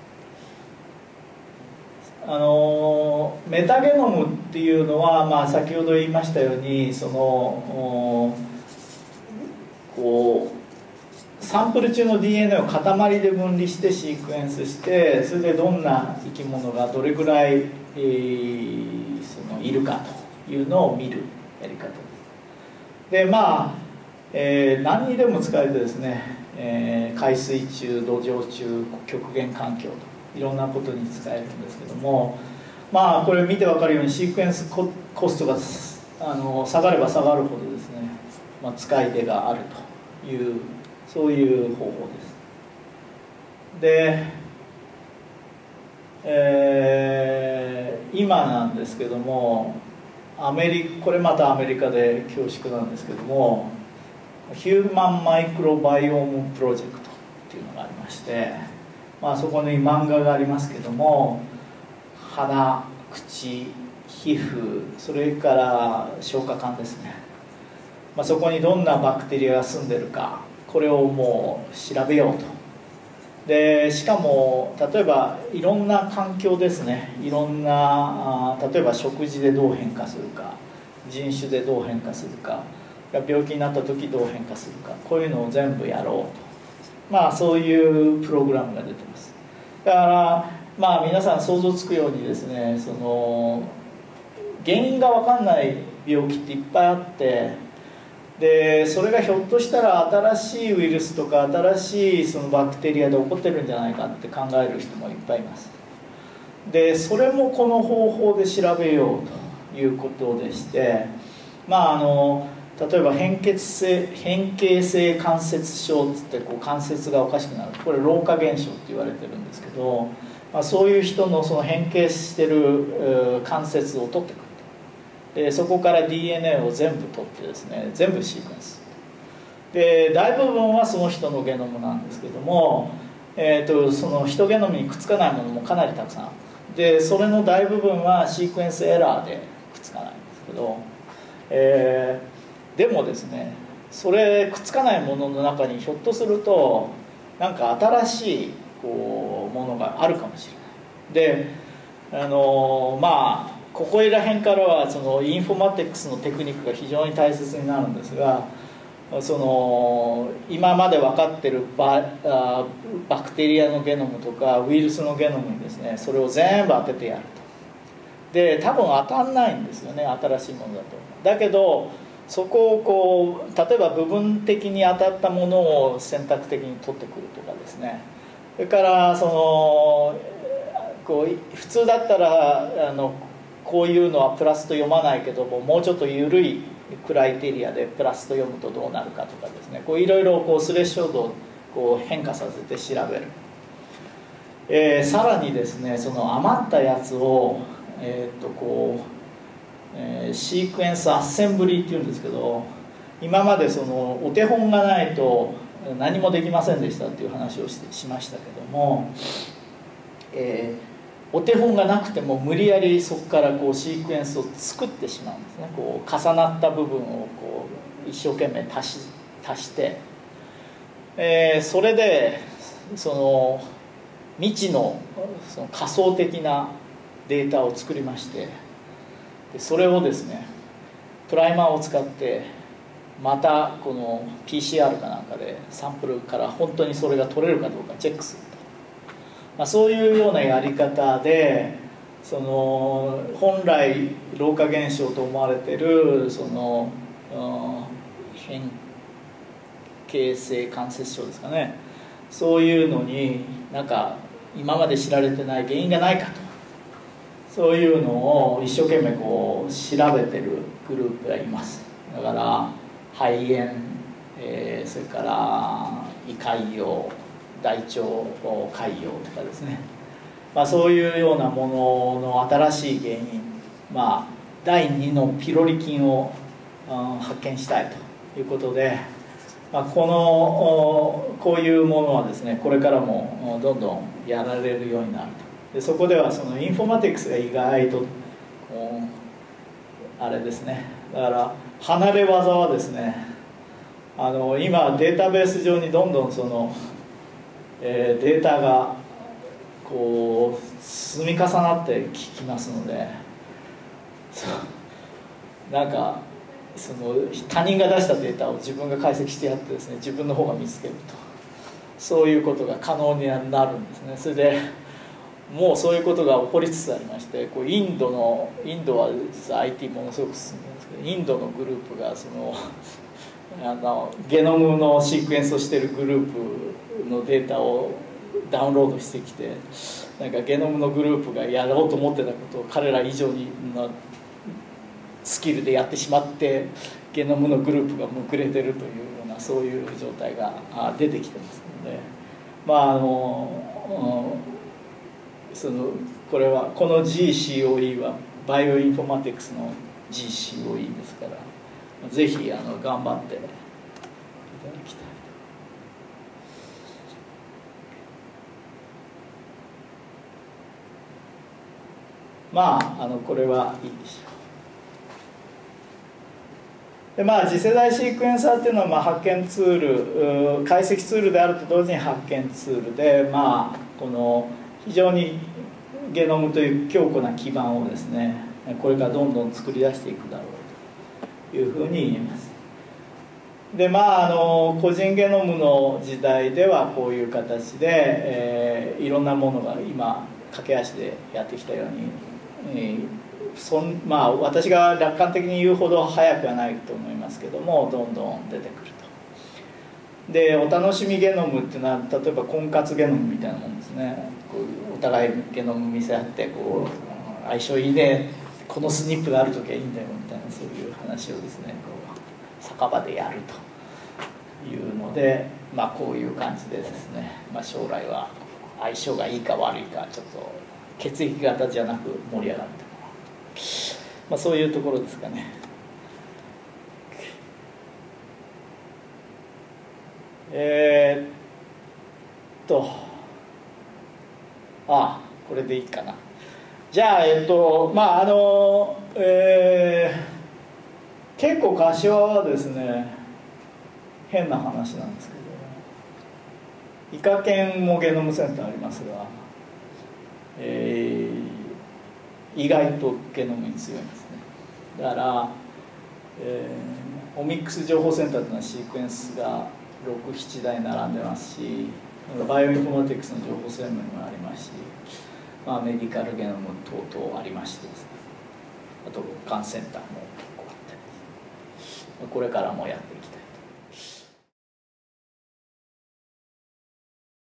あのメタゲノムっていうのは、まあ、先ほど言いましたようにそのこうサンプル中の DNA を塊で分離してシークエンスしてそれでどんな生き物がどれぐらい、えー、そのいるかというのを見るやり方。ですでまあ、えー、何にでも使えてですね、えー、海水中土壌中極限環境といろんなことに使えるんですけどもまあこれ見て分かるようにシークエンスコストがあの下がれば下がるほどですね、まあ、使い手があるというそういう方法です。で、えー、今なんですけどもアメリこれまたアメリカで恐縮なんですけどもヒューマンマイクロバイオームプロジェクトっていうのがありまして、まあ、そこに漫画がありますけども鼻口皮膚それから消化管ですね、まあ、そこにどんなバクテリアが住んでるかこれをもう調べようと。でしかも例えばいろんな環境ですね。いろんな例えば食事でどう変化するか。人種でどう変化するか。病気になった時どう変化するか。こういうのを全部やろうと。まあそういうプログラムが出てます。だからまあ皆さん想像つくようにですねその原因が分かんない病気っていっぱいあってでそれがひょっとしたら新しいウイルスとか新しいそのバクテリアで起こってるんじゃないかって考える人もいっぱいいます。でそれもこの方法で調べようということでしてまああの例えば変血性変形性関節症っつってこう関節がおかしくなる。これ老化現象って言われてるんですけど、まあ、そういう人のその変形してる関節を取ってくる。でそこから DNA を全部取ってですね全部シークエンス。で大部分はその人のゲノムなんですけども、えーと、その人ゲノムにくっつかないものもかなりたくさんでそれの大部分はシークエンスエラーでくっつかないんですけど、えー、でもですねそれくっつかないものの中にひょっとするとなんか新しいこうものがあるかもしれない。であのまあここら辺からはそのインフォマティクスのテクニックが非常に大切になるんですがその今まで分かってるババクテリアのゲノムとかウイルスのゲノムにですねそれを全部当ててやると。で多分当たんないんですよね新しいものだと。だけどそこをこう例えば部分的に当たったものを選択的に取ってくるとかですね。それからそのこう普通だったらあのこういうのはプラスと読まないけどももうちょっと緩いクライテリアでプラスと読むとどうなるかとかですね。いろいろこうスレッショードをこう変化させて調べる、えー、さらにですねその余ったやつを、えー、っとこう、えー、シークエンスアッセンブリーっていうんですけど今までそのお手本がないと何もできませんでしたっていう話をししましたけども、えーお手本がなくても無理やりそこからこうシークエンスを作ってしまうんですね。こう重なった部分をこう一生懸命足し足して、えー、それでその未知のその仮想的なデータを作りましてでそれをですねプライマーを使ってまたこの PCR かなんかでサンプルから本当にそれが取れるかどうかチェックする。まあ、そういうようなやり方でその本来老化現象と思われてるその変形性関節症ですかね。そういうのになんか今まで知られてない原因がないかと。そういうのを一生懸命こう調べてるグループがいます。だから肺炎、えー、それから胃潰瘍。大腸潰瘍とかですね、まあ、そういうようなものの新しい原因、まあ、第2のピロリ菌を発見したいということで、まあ、このこういうものはですねこれからもどんどんやられるようになると。でそこではそのインフォマティクスが意外とあれですね。だから離れ技はですねあの今データベース上にどんどんその、えー、データがこう積み重なってききますのでなんかその他人が出したデータを自分が解析してやってですね自分の方が見つけるとそういうことが可能になるんですね。それでもうそういうことが起こりつつありましてこうインドのインドは実は IT ものすごく進んでるんですけどインドのグループがそのあのゲノムのシークエンスをしているグループのデータをダウンロードしてきてなんかゲノムのグループがやろうと思ってたことを彼ら以上にスキルでやってしまってゲノムのグループがむくれてるというようなそういう状態が出てきてますので。まああのそのこれはこの GCOE はバイオインフォマティクスの GCOE ですからぜひあの頑張っていただきたい。まああのこれはいいでしょう。でまあ次世代シークエンサーっていうのはまあ発見ツール解析ツールであると同時に発見ツールでまあこの非常にゲノムという強固な基盤をですねこれからどんどん作り出していくだろうというふうに言えます。でまああの個人ゲノムの時代ではこういう形で、えー、いろんなものが今駆け足でやってきたように、えそんまあ、私が楽観的に言うほど早くはないと思いますけどもどんどん出てくると。でお楽しみゲノムっていうのは例えば婚活ゲノムみたいなもんですね。お互いゲノム見せ合ってこう相性いいね。このスニップがある時はいいんだよみたいなそういう話をですねこう酒場でやるというので、まあ、こういう感じでですね、まあ、将来は相性がいいか悪いかちょっと血液型じゃなく盛り上がってまあ、そういうところですかね。えー、っと。あこれでいいかな。じゃあえっとまああのえー、結構柏はですね変な話なんですけど理化研もゲノムセンターありますがえー、意外とゲノムに強いんですね。だから、えー、オミックス情報センターというのはシークエンスが67台並んでますしバイオインフォマティクスの情報専門もありますし、まあ、メディカルゲノム等々ありましてですね。あとがんセンターも結構あってこれからもやって